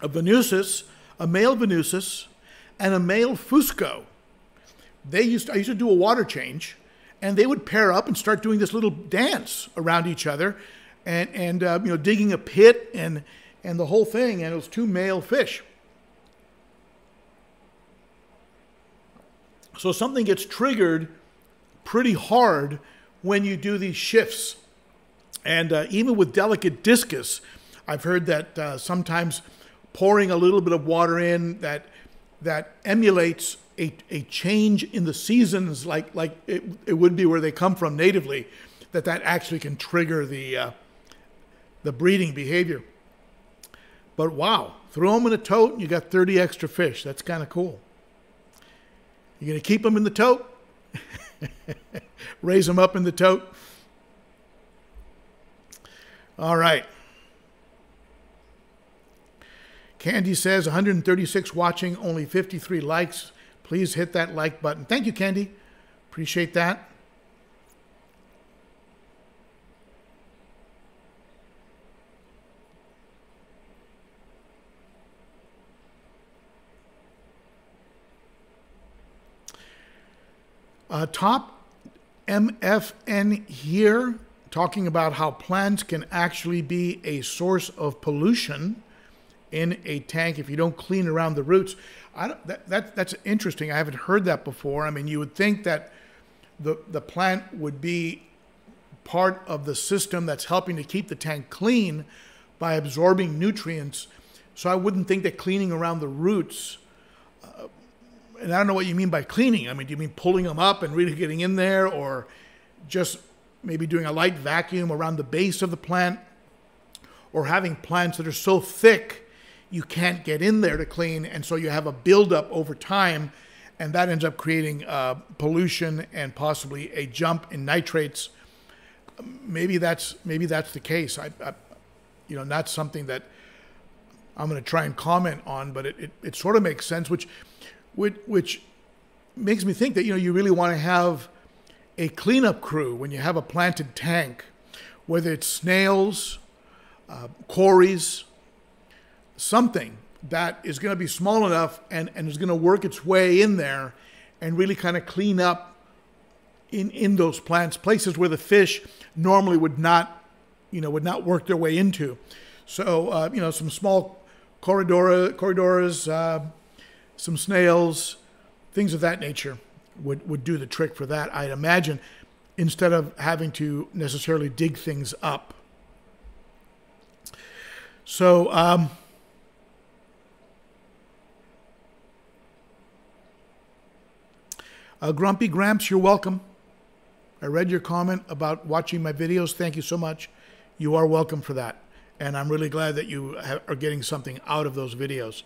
a venustus, a male venustus, and a male Fusco. They used to, I used to do a water change, and they would pair up and start doing this little dance around each other, and and uh, you know digging a pit and and the whole thing, and it was two male fish. So something gets triggered pretty hard when you do these shifts. And uh, even with delicate discus, I've heard that uh, sometimes pouring a little bit of water in that that emulates a, a change in the seasons, like like it, it would be where they come from natively, that that actually can trigger the uh, the breeding behavior. But wow, throw them in a tote and you got 30 extra fish. That's kind of cool. You're going to keep them in the tote, raise them up in the tote. All right. Candi says 136 watching, only 53 likes. Please hit that like button. Thank you, Candi. Appreciate that. Uh, top MFN here talking about how plants can actually be a source of pollution in a tank if you don't clean around the roots. That, that, that's interesting. I haven't heard that before. I mean, you would think that the, the plant would be part of the system that's helping to keep the tank clean by absorbing nutrients. So I wouldn't think that cleaning around the roots, uh, and I don't know what you mean by cleaning. I mean, do you mean pulling them up and really getting in there, or just maybe doing a light vacuum around the base of the plant, or having plants that are so thick you can't get in there to clean, and so you have a buildup over time, and that ends up creating uh, pollution and possibly a jump in nitrates. Maybe that's maybe that's the case. I, I you know, not something that I'm going to try and comment on, but it, it, it sort of makes sense, which, which which makes me think that you know you really want to have a cleanup crew when you have a planted tank, whether it's snails, uh, cories, something that is going to be small enough and, and is going to work its way in there and really kind of clean up in, in those plants, places where the fish normally would not, you know, would not work their way into. So, uh, you know, some small corydoras, corridors, uh, some snails, things of that nature would, would do the trick for that, I'd imagine, instead of having to necessarily dig things up. So, um, Uh, Grumpy Gramps, you're welcome. I read your comment about watching my videos. Thank you so much. You are welcome for that. And I'm really glad that you are getting something out of those videos.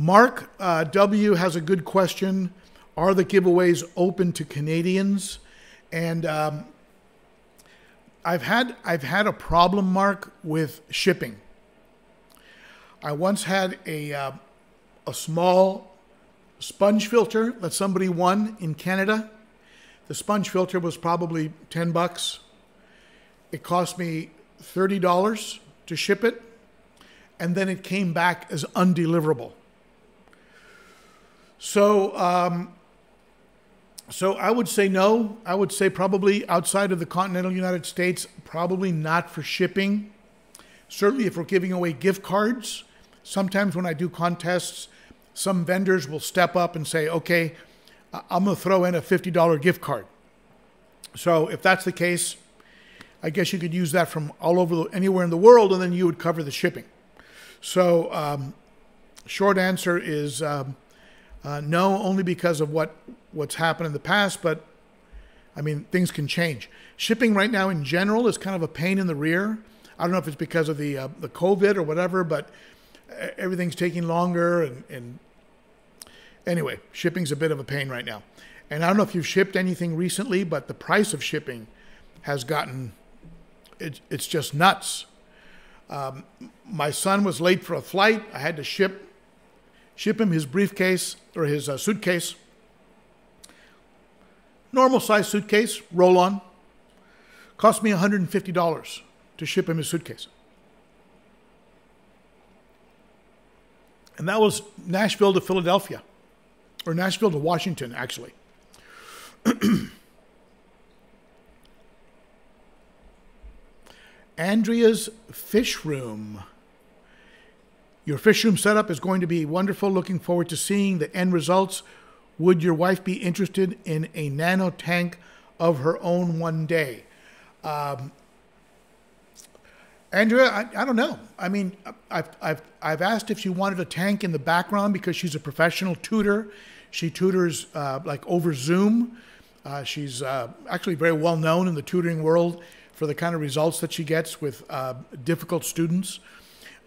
Mark uh, W. has a good question. Are the giveaways open to Canadians? And um, I've had I've had a problem, Mark, with shipping. I once had a uh, a small sponge filter that somebody won in Canada. The sponge filter was probably 10 bucks. It cost me $30 to ship it, and then it came back as undeliverable. So, um, so I would say no. I would say probably outside of the continental United States, probably not for shipping. Certainly, if we're giving away gift cards, sometimes when I do contests, some vendors will step up and say, okay, I'm going to throw in a $50 gift card. So if that's the case, I guess you could use that from all over the, anywhere in the world, and then you would cover the shipping. So, um, short answer is um, uh, no, only because of what what's happened in the past. But I mean, things can change. Shipping right now, in general, is kind of a pain in the rear. I don't know if it's because of the uh, the COVID or whatever, but everything's taking longer, and, and Anyway, shipping's a bit of a pain right now. And I don't know if you've shipped anything recently, but the price of shipping has gotten, it, it's just nuts. Um, my son was late for a flight. I had to ship, ship him his briefcase or his uh, suitcase. Normal size suitcase, roll on. Cost me $150 to ship him his suitcase. And that was Nashville to Philadelphia or Nashville to Washington, actually. Andrea's Fish Room. Your fish room setup is going to be wonderful. Looking forward to seeing the end results. Would your wife be interested in a nano tank of her own one day? Um, Andrea, I, I, don't know. I mean, I've, I've, I've asked if she wanted a tank in the background because she's a professional tutor. She tutors uh, like over Zoom. Uh, she's uh, actually very well known in the tutoring world for the kind of results that she gets with uh, difficult students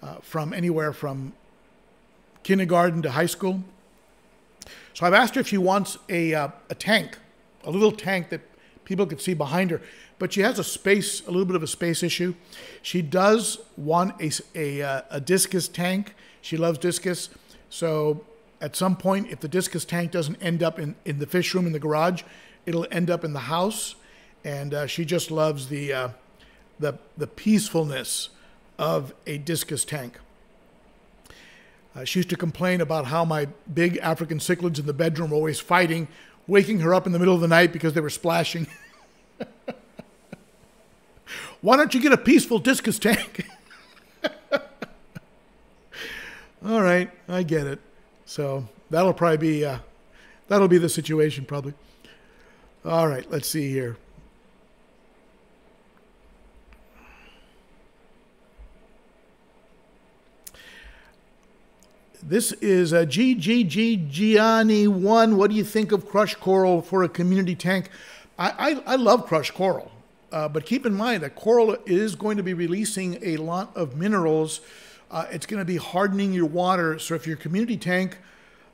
uh, from anywhere from kindergarten to high school. So I've asked her if she wants a, uh, a tank, a little tank that people could see behind her but she has a space, a little bit of a space issue. She does want a, a, uh, a discus tank. She loves discus. So at some point, if the discus tank doesn't end up in, in the fish room in the garage, it'll end up in the house. And uh, she just loves the, uh, the, the peacefulness of a discus tank. Uh, she used to complain about how my big African cichlids in the bedroom were always fighting, waking her up in the middle of the night because they were splashing. Why don't you get a peaceful discus tank? All right, I get it. So that'll probably be uh, that'll be the situation probably. All right, let's see here. This is a GGG Gianni one. What do you think of crushed coral for a community tank? I, I, I love crushed coral, uh, but keep in mind that coral is going to be releasing a lot of minerals. Uh, it's going to be hardening your water. So if your community tank,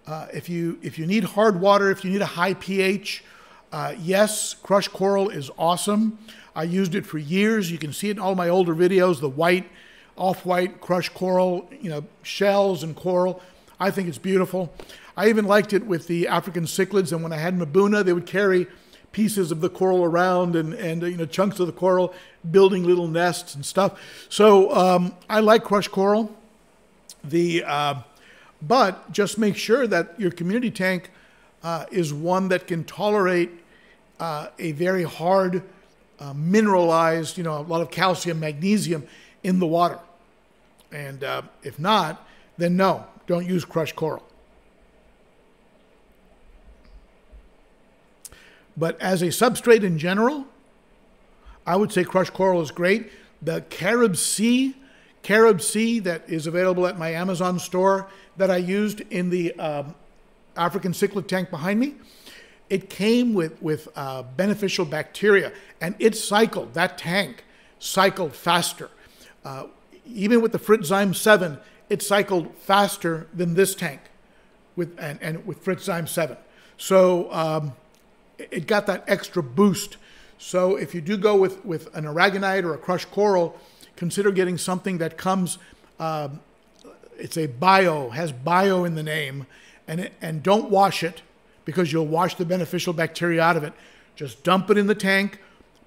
uh, if you if you need hard water, if you need a high pH, uh, yes, crushed coral is awesome. I used it for years. You can see it in all my older videos. The white off-white crushed coral, you know, shells and coral. I think it's beautiful. I even liked it with the African cichlids, and when I had Mbuna, they would carry pieces of the coral around and, and you know, chunks of the coral, building little nests and stuff. So um, I like crushed coral. The, uh, but just make sure that your community tank uh, is one that can tolerate uh, a very hard, uh, mineralized, you know, a lot of calcium, magnesium in the water. And uh, if not, then no, don't use crushed coral. But as a substrate in general, I would say crushed coral is great. The Carib Sea, Carib Sea that is available at my Amazon store that I used in the um, African cichlid tank behind me, it came with, with uh, beneficial bacteria and it cycled, that tank cycled faster. Uh, even with the Fritz Zyme 7, it cycled faster than this tank with, and, and with Fritz Zyme 7. So um, it got that extra boost. So if you do go with, with an aragonite or a crushed coral, consider getting something that comes, um, it's a bio, has bio in the name, and, it, and don't wash it because you'll wash the beneficial bacteria out of it. Just dump it in the tank,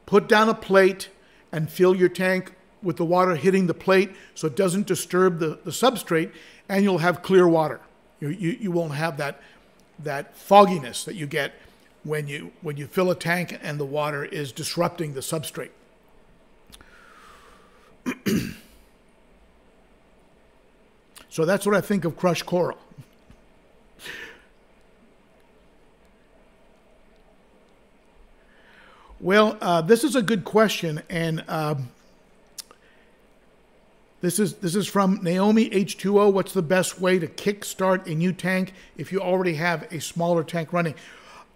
put down a plate, and fill your tank with the water hitting the plate so it doesn't disturb the, the substrate, and you'll have clear water. You, you, you won't have that, that fogginess that you get when you, when you fill a tank and the water is disrupting the substrate. so that's what I think of crushed coral. Well, uh, this is a good question, and um, this is this is from Naomi H2O. What's the best way to kickstart a new tank if you already have a smaller tank running?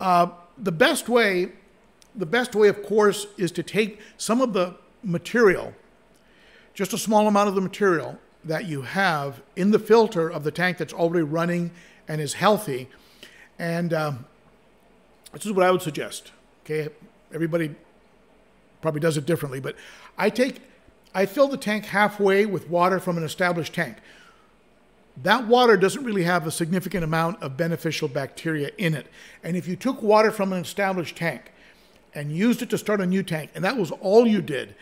Uh, the best way, the best way, of course, is to take some of the material, just a small amount of the material that you have in the filter of the tank that's already running and is healthy, and um, this is what I would suggest. Okay, everybody probably does it differently, but I take I fill the tank halfway with water from an established tank. That water doesn't really have a significant amount of beneficial bacteria in it. And if you took water from an established tank and used it to start a new tank, and that was all you did,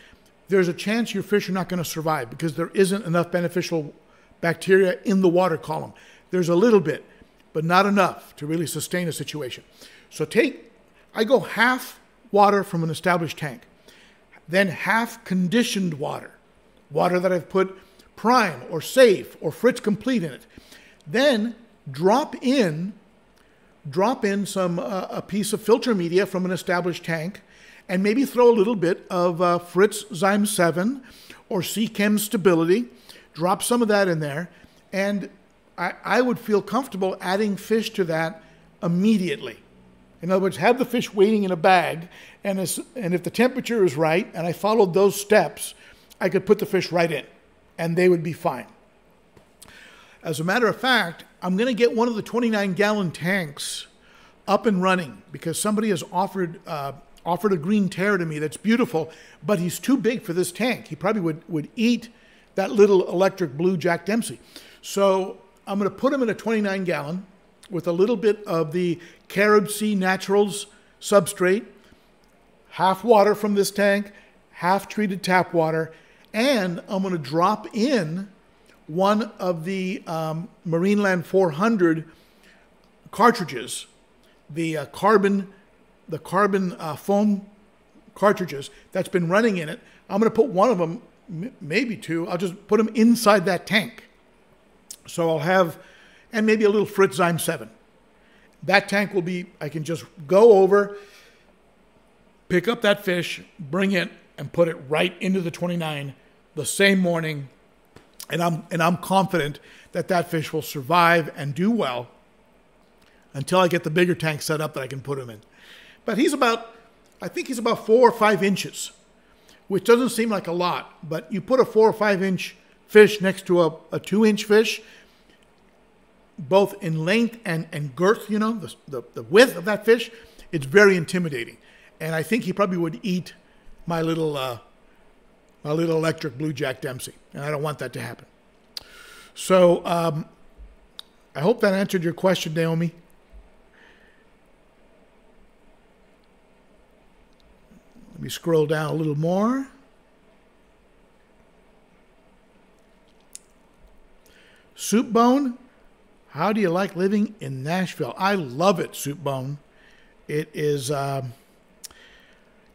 there's a chance your fish are not going to survive because there isn't enough beneficial bacteria in the water column. There's a little bit, but not enough to really sustain a situation. So take, I go half water from an established tank then half conditioned water, water that I've put prime or safe or fritz complete in it. Then drop in drop in some uh, a piece of filter media from an established tank and maybe throw a little bit of uh, Fritz Zyme 7 or Seachem Stability. Drop some of that in there and I, I would feel comfortable adding fish to that immediately. In other words, have the fish waiting in a bag, and, as, and if the temperature is right, and I followed those steps, I could put the fish right in, and they would be fine. As a matter of fact, I'm going to get one of the 29 gallon tanks up and running because somebody has offered uh, offered a green terror to me that's beautiful, but he's too big for this tank. He probably would, would eat that little electric blue Jack Dempsey. So I'm going to put him in a 29 gallon with a little bit of the Carib Sea Naturals substrate, half water from this tank, half treated tap water, and I'm going to drop in one of the um, Marineland 400 cartridges, the uh, carbon, the carbon uh, foam cartridges that's been running in it. I'm going to put one of them, maybe two. I'll just put them inside that tank. So I'll have, and maybe a little Fritz Zyme 7. That tank will be, I can just go over, pick up that fish, bring it, and put it right into the 29 the same morning. And I'm, and I'm confident that that fish will survive and do well until I get the bigger tank set up that I can put him in. But he's about, I think he's about four or five inches, which doesn't seem like a lot. But you put a four or five inch fish next to a, a two inch fish, both in length and, and girth, you know, the, the, the width of that fish, it's very intimidating. And I think he probably would eat my little, uh, my little electric blue Jack Dempsey. And I don't want that to happen. So um, I hope that answered your question, Naomi. Let me scroll down a little more. Soup Bone, how do you like living in Nashville? I love it, Soup Bone. It is, um,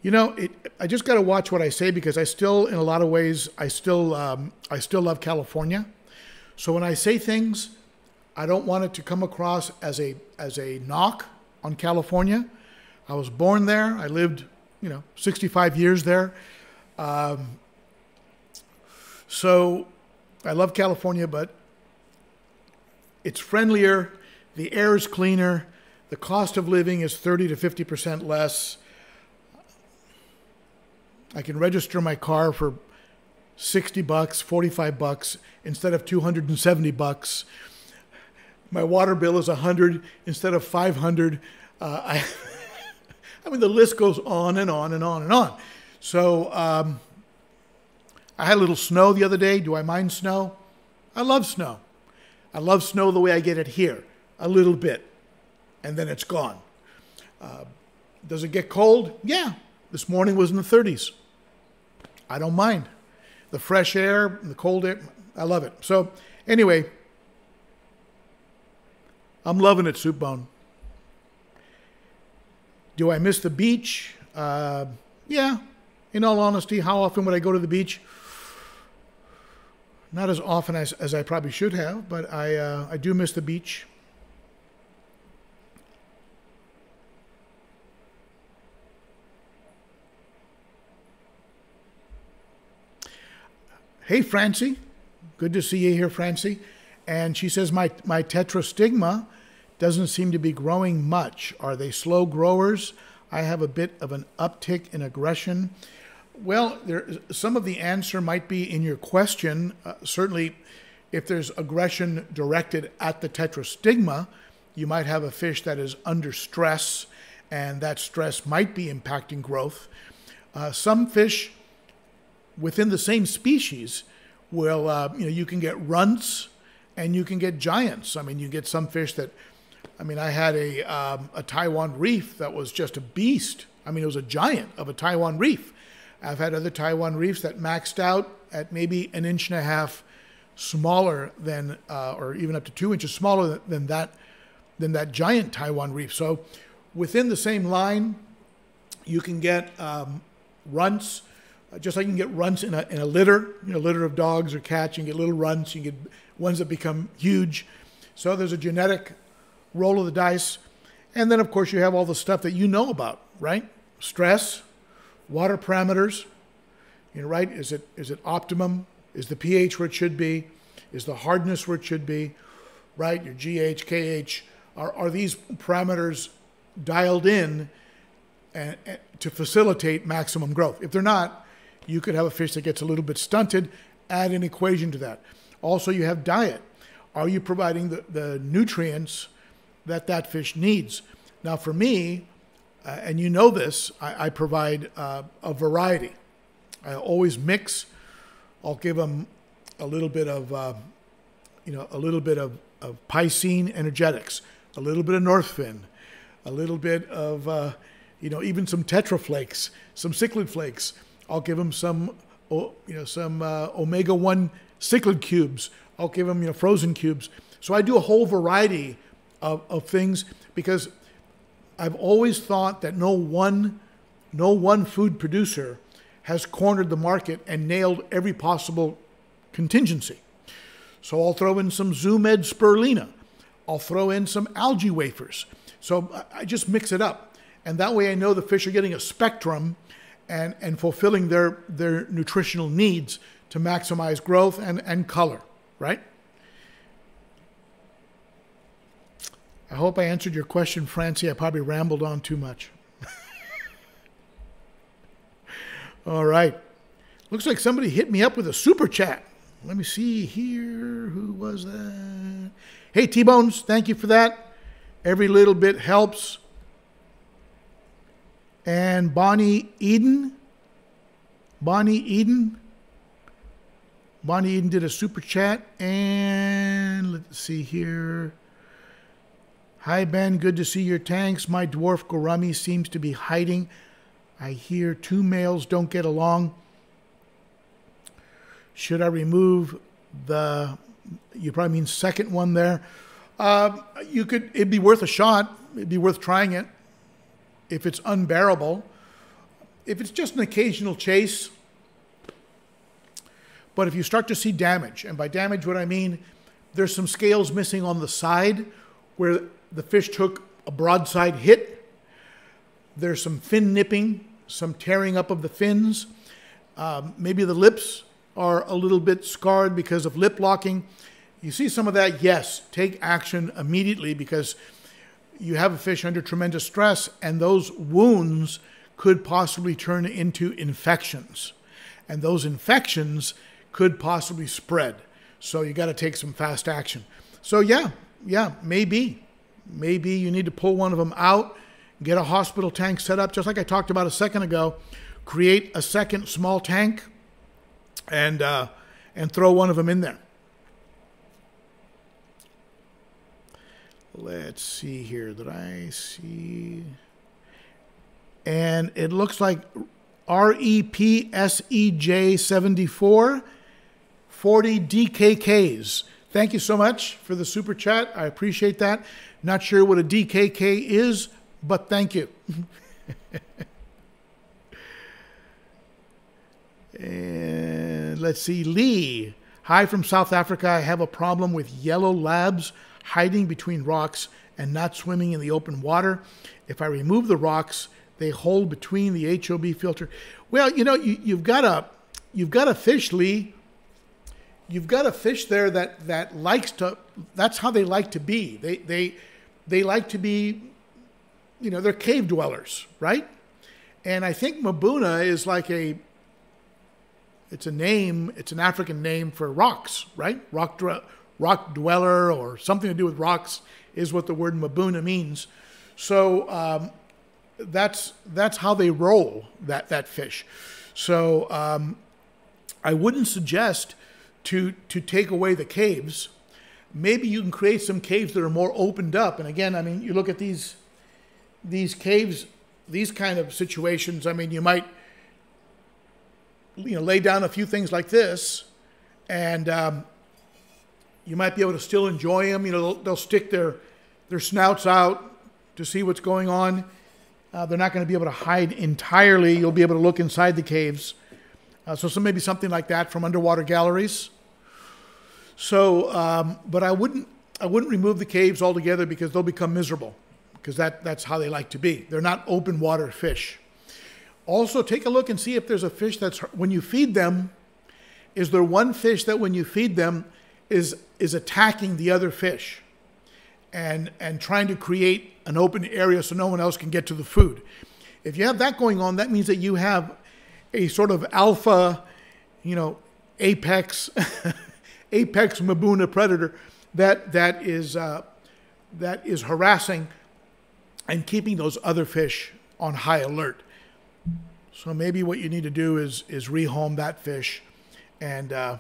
you know, it. I just got to watch what I say because I still, in a lot of ways, I still, um, I still love California. So when I say things, I don't want it to come across as a as a knock on California. I was born there. I lived, you know, 65 years there. Um, so I love California, but it's friendlier, the air is cleaner, the cost of living is 30 to 50% less. I can register my car for 60 bucks, 45 bucks instead of 270 bucks. My water bill is 100 instead of 500. Uh, I, I mean, the list goes on and on and on and on. So um, I had a little snow the other day. Do I mind snow? I love snow. I love snow the way I get it here, a little bit, and then it's gone. Uh, does it get cold? Yeah. This morning was in the 30s. I don't mind the fresh air, the cold air. I love it. So, anyway, I'm loving it, Soup Bone. Do I miss the beach? Uh, yeah. In all honesty, how often would I go to the beach? Not as often as, as I probably should have, but I, uh, I do miss the beach. Hey, Francie. Good to see you here, Francie. And she says, my, my tetrastigma doesn't seem to be growing much. Are they slow growers? I have a bit of an uptick in aggression. Well, there, some of the answer might be in your question. Uh, certainly, if there's aggression directed at the tetrastigma, you might have a fish that is under stress, and that stress might be impacting growth. Uh, some fish within the same species will, uh, you know, you can get runts and you can get giants. I mean, you get some fish that, I mean, I had a, um, a Taiwan reef that was just a beast. I mean, it was a giant of a Taiwan reef. I've had other Taiwan reefs that maxed out at maybe an inch and a half smaller than, uh, or even up to two inches smaller than that, than that giant Taiwan reef. So within the same line, you can get um, runts uh, just like you can get runts in a, in a litter, you know, litter of dogs or cats, you can get little runts, you can get ones that become huge. So there's a genetic roll of the dice. And then, of course, you have all the stuff that you know about, right? Stress, water parameters, you know, right? Is it, is it optimum? Is the pH where it should be? Is the hardness where it should be? Right? Your GH, KH. Are, are these parameters dialed in and, and to facilitate maximum growth? If they're not, you could have a fish that gets a little bit stunted, add an equation to that. Also, you have diet. Are you providing the, the nutrients that that fish needs? Now, for me, uh, and you know this, I, I provide uh, a variety. I always mix. I'll give them a little bit of, uh, you know, a little bit of, of Piscine energetics, a little bit of Northfin, a little bit of, uh, you know, even some Tetra flakes, some cichlid flakes, I'll give them some, you know, some uh, omega one cichlid cubes. I'll give them you know frozen cubes. So I do a whole variety of, of things because I've always thought that no one, no one food producer has cornered the market and nailed every possible contingency. So I'll throw in some Zoo-Med spirulina. I'll throw in some algae wafers. So I just mix it up. And that way I know the fish are getting a spectrum and, and fulfilling their, their nutritional needs to maximize growth and, and color, right? I hope I answered your question, Francie. I probably rambled on too much. All right. Looks like somebody hit me up with a super chat. Let me see here. Who was that? Hey, T Bones, thank you for that. Every little bit helps. And Bonnie Eden. Bonnie Eden. Bonnie Eden did a super chat. And let's see here. Hi, Ben. Good to see your tanks. My dwarf gourami seems to be hiding. I hear two males don't get along. Should I remove the, you probably mean second one there? Uh, you could, it'd be worth a shot. It'd be worth trying it if it's unbearable. If it's just an occasional chase, but if you start to see damage, and by damage what I mean, there's some scales missing on the side where the fish took a broadside hit. There's some fin nipping, some tearing up of the fins. Um, maybe the lips are a little bit scarred because of lip locking. You see some of that, yes, take action immediately because you have a fish under tremendous stress, and those wounds could possibly turn into infections. And those infections could possibly spread. So you got to take some fast action. So, yeah, yeah, maybe. Maybe you need to pull one of them out, get a hospital tank set up, just like I talked about a second ago. Create a second small tank and, uh, and throw one of them in there. Let's see here. Did I see? And it looks like REPSEJ74, 40 DKKs. Thank you so much for the super chat. I appreciate that. Not sure what a DKK is, but thank you. and let's see. Lee. Hi from South Africa. I have a problem with yellow labs hiding between rocks and not swimming in the open water. If I remove the rocks, they hold between the HOB filter. Well, you know, you, have got a you've got a fish, Lee. You've got a fish there that that likes to. That's how they like to be. They they they like to be, you know, they're cave dwellers, right? And I think mbuna is like a. It's a name. It's an African name for rocks, right? Rock rock dweller or something to do with rocks is what the word mbuna means. So um, that's that's how they roll that that fish. So um, I wouldn't suggest to to take away the caves. Maybe you can create some caves that are more opened up. And again, I mean, you look at these these caves, these kind of situations. I mean, you might you know lay down a few things like this, and um, you might be able to still enjoy them. You know, they'll, they'll stick their their snouts out to see what's going on. Uh, they're not going to be able to hide entirely. You'll be able to look inside the caves. Uh, so, maybe something like that from underwater galleries. So, um, but I wouldn't I wouldn't remove the caves altogether because they'll become miserable because that, that's how they like to be. They're not open water fish. Also, take a look and see if there's a fish that's when you feed them. Is there one fish that when you feed them is is attacking the other fish and and trying to create an open area so no one else can get to the food. If you have that going on, that means that you have a sort of alpha, you know, apex apex Mbuna predator that that is uh, that is harassing and keeping those other fish on high alert. So maybe what you need to do is is rehome that fish and uh,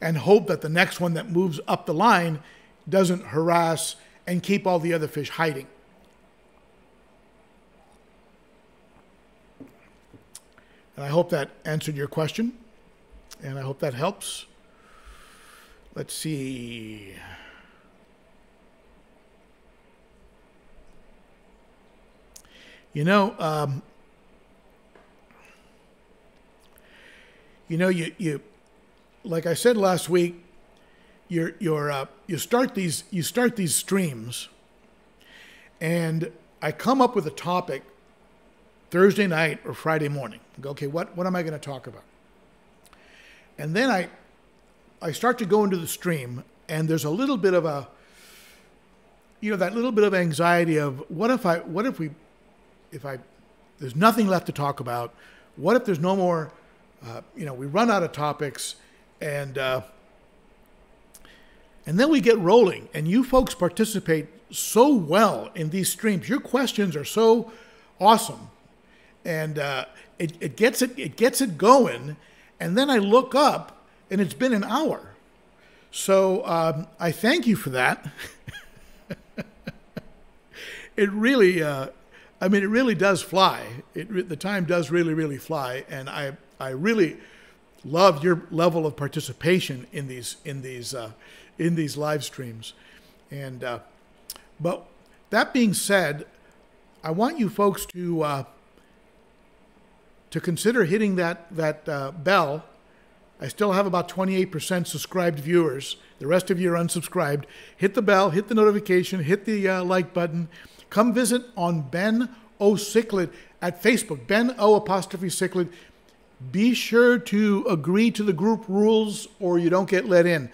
and hope that the next one that moves up the line doesn't harass and keep all the other fish hiding. And I hope that answered your question, and I hope that helps. Let's see. You know, um, you know, you, you like I said last week, you're, you're, uh, you start these you start these streams, and I come up with a topic Thursday night or Friday morning. I go, okay, what what am I going to talk about? And then I I start to go into the stream, and there's a little bit of a you know that little bit of anxiety of what if I what if we if I there's nothing left to talk about. What if there's no more? Uh, you know, we run out of topics, and uh, and then we get rolling. And you folks participate so well in these streams. Your questions are so awesome, and uh, it, it gets it it gets it going. And then I look up, and it's been an hour. So um, I thank you for that. it really uh, I mean, it really does fly. It, the time does really, really fly, and I, I really love your level of participation in these, in these, uh, in these live streams. And, uh, but that being said, I want you folks to, uh, to consider hitting that, that uh, bell. I still have about 28% subscribed viewers. The rest of you are unsubscribed. Hit the bell, hit the notification, hit the uh, like button Come visit on Ben O. Cichlid at Facebook, Ben O. apostrophe Cichlid. Be sure to agree to the group rules or you don't get let in.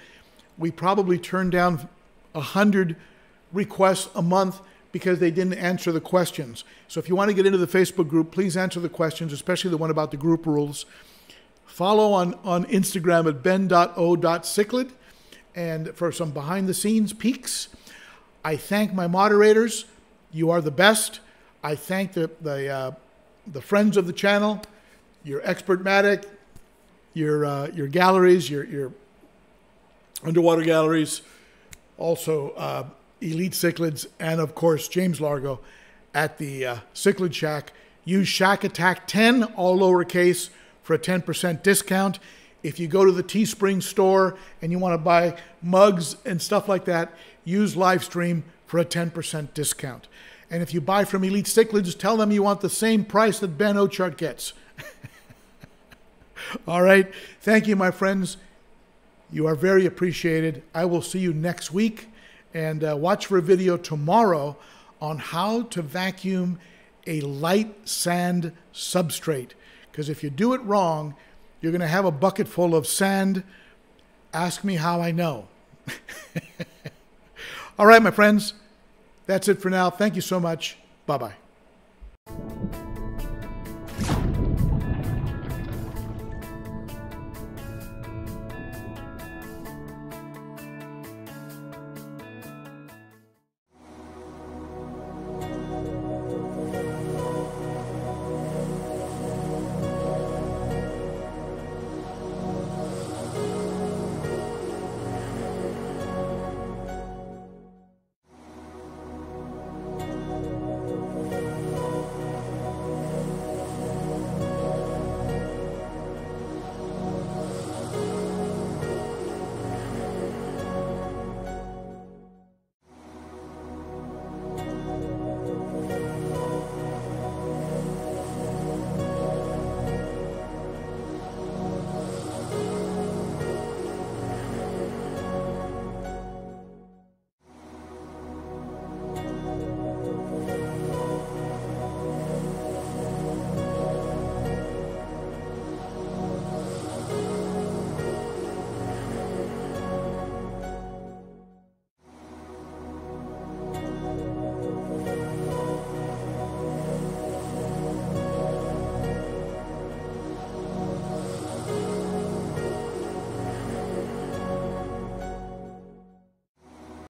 We probably turn down 100 requests a month because they didn't answer the questions. So if you want to get into the Facebook group, please answer the questions, especially the one about the group rules. Follow on, on Instagram at ben.o.cichlid and for some behind the scenes peeks. I thank my moderators. You are the best. I thank the, the, uh, the friends of the channel, your Expertmatic, your, uh, your galleries, your, your underwater galleries, also uh, Elite Cichlids, and of course James Largo at the uh, Cichlid Shack. Use Shack Attack 10, all lowercase, for a 10% discount. If you go to the Teespring store and you want to buy mugs and stuff like that, use Livestream for a 10% discount. And if you buy from Elite Cichlids, tell them you want the same price that Ben Ochart gets. All right. Thank you, my friends. You are very appreciated. I will see you next week. And uh, watch for a video tomorrow on how to vacuum a light sand substrate. Because if you do it wrong, you're going to have a bucket full of sand. Ask me how I know. All right, my friends. That's it for now. Thank you so much. Bye bye.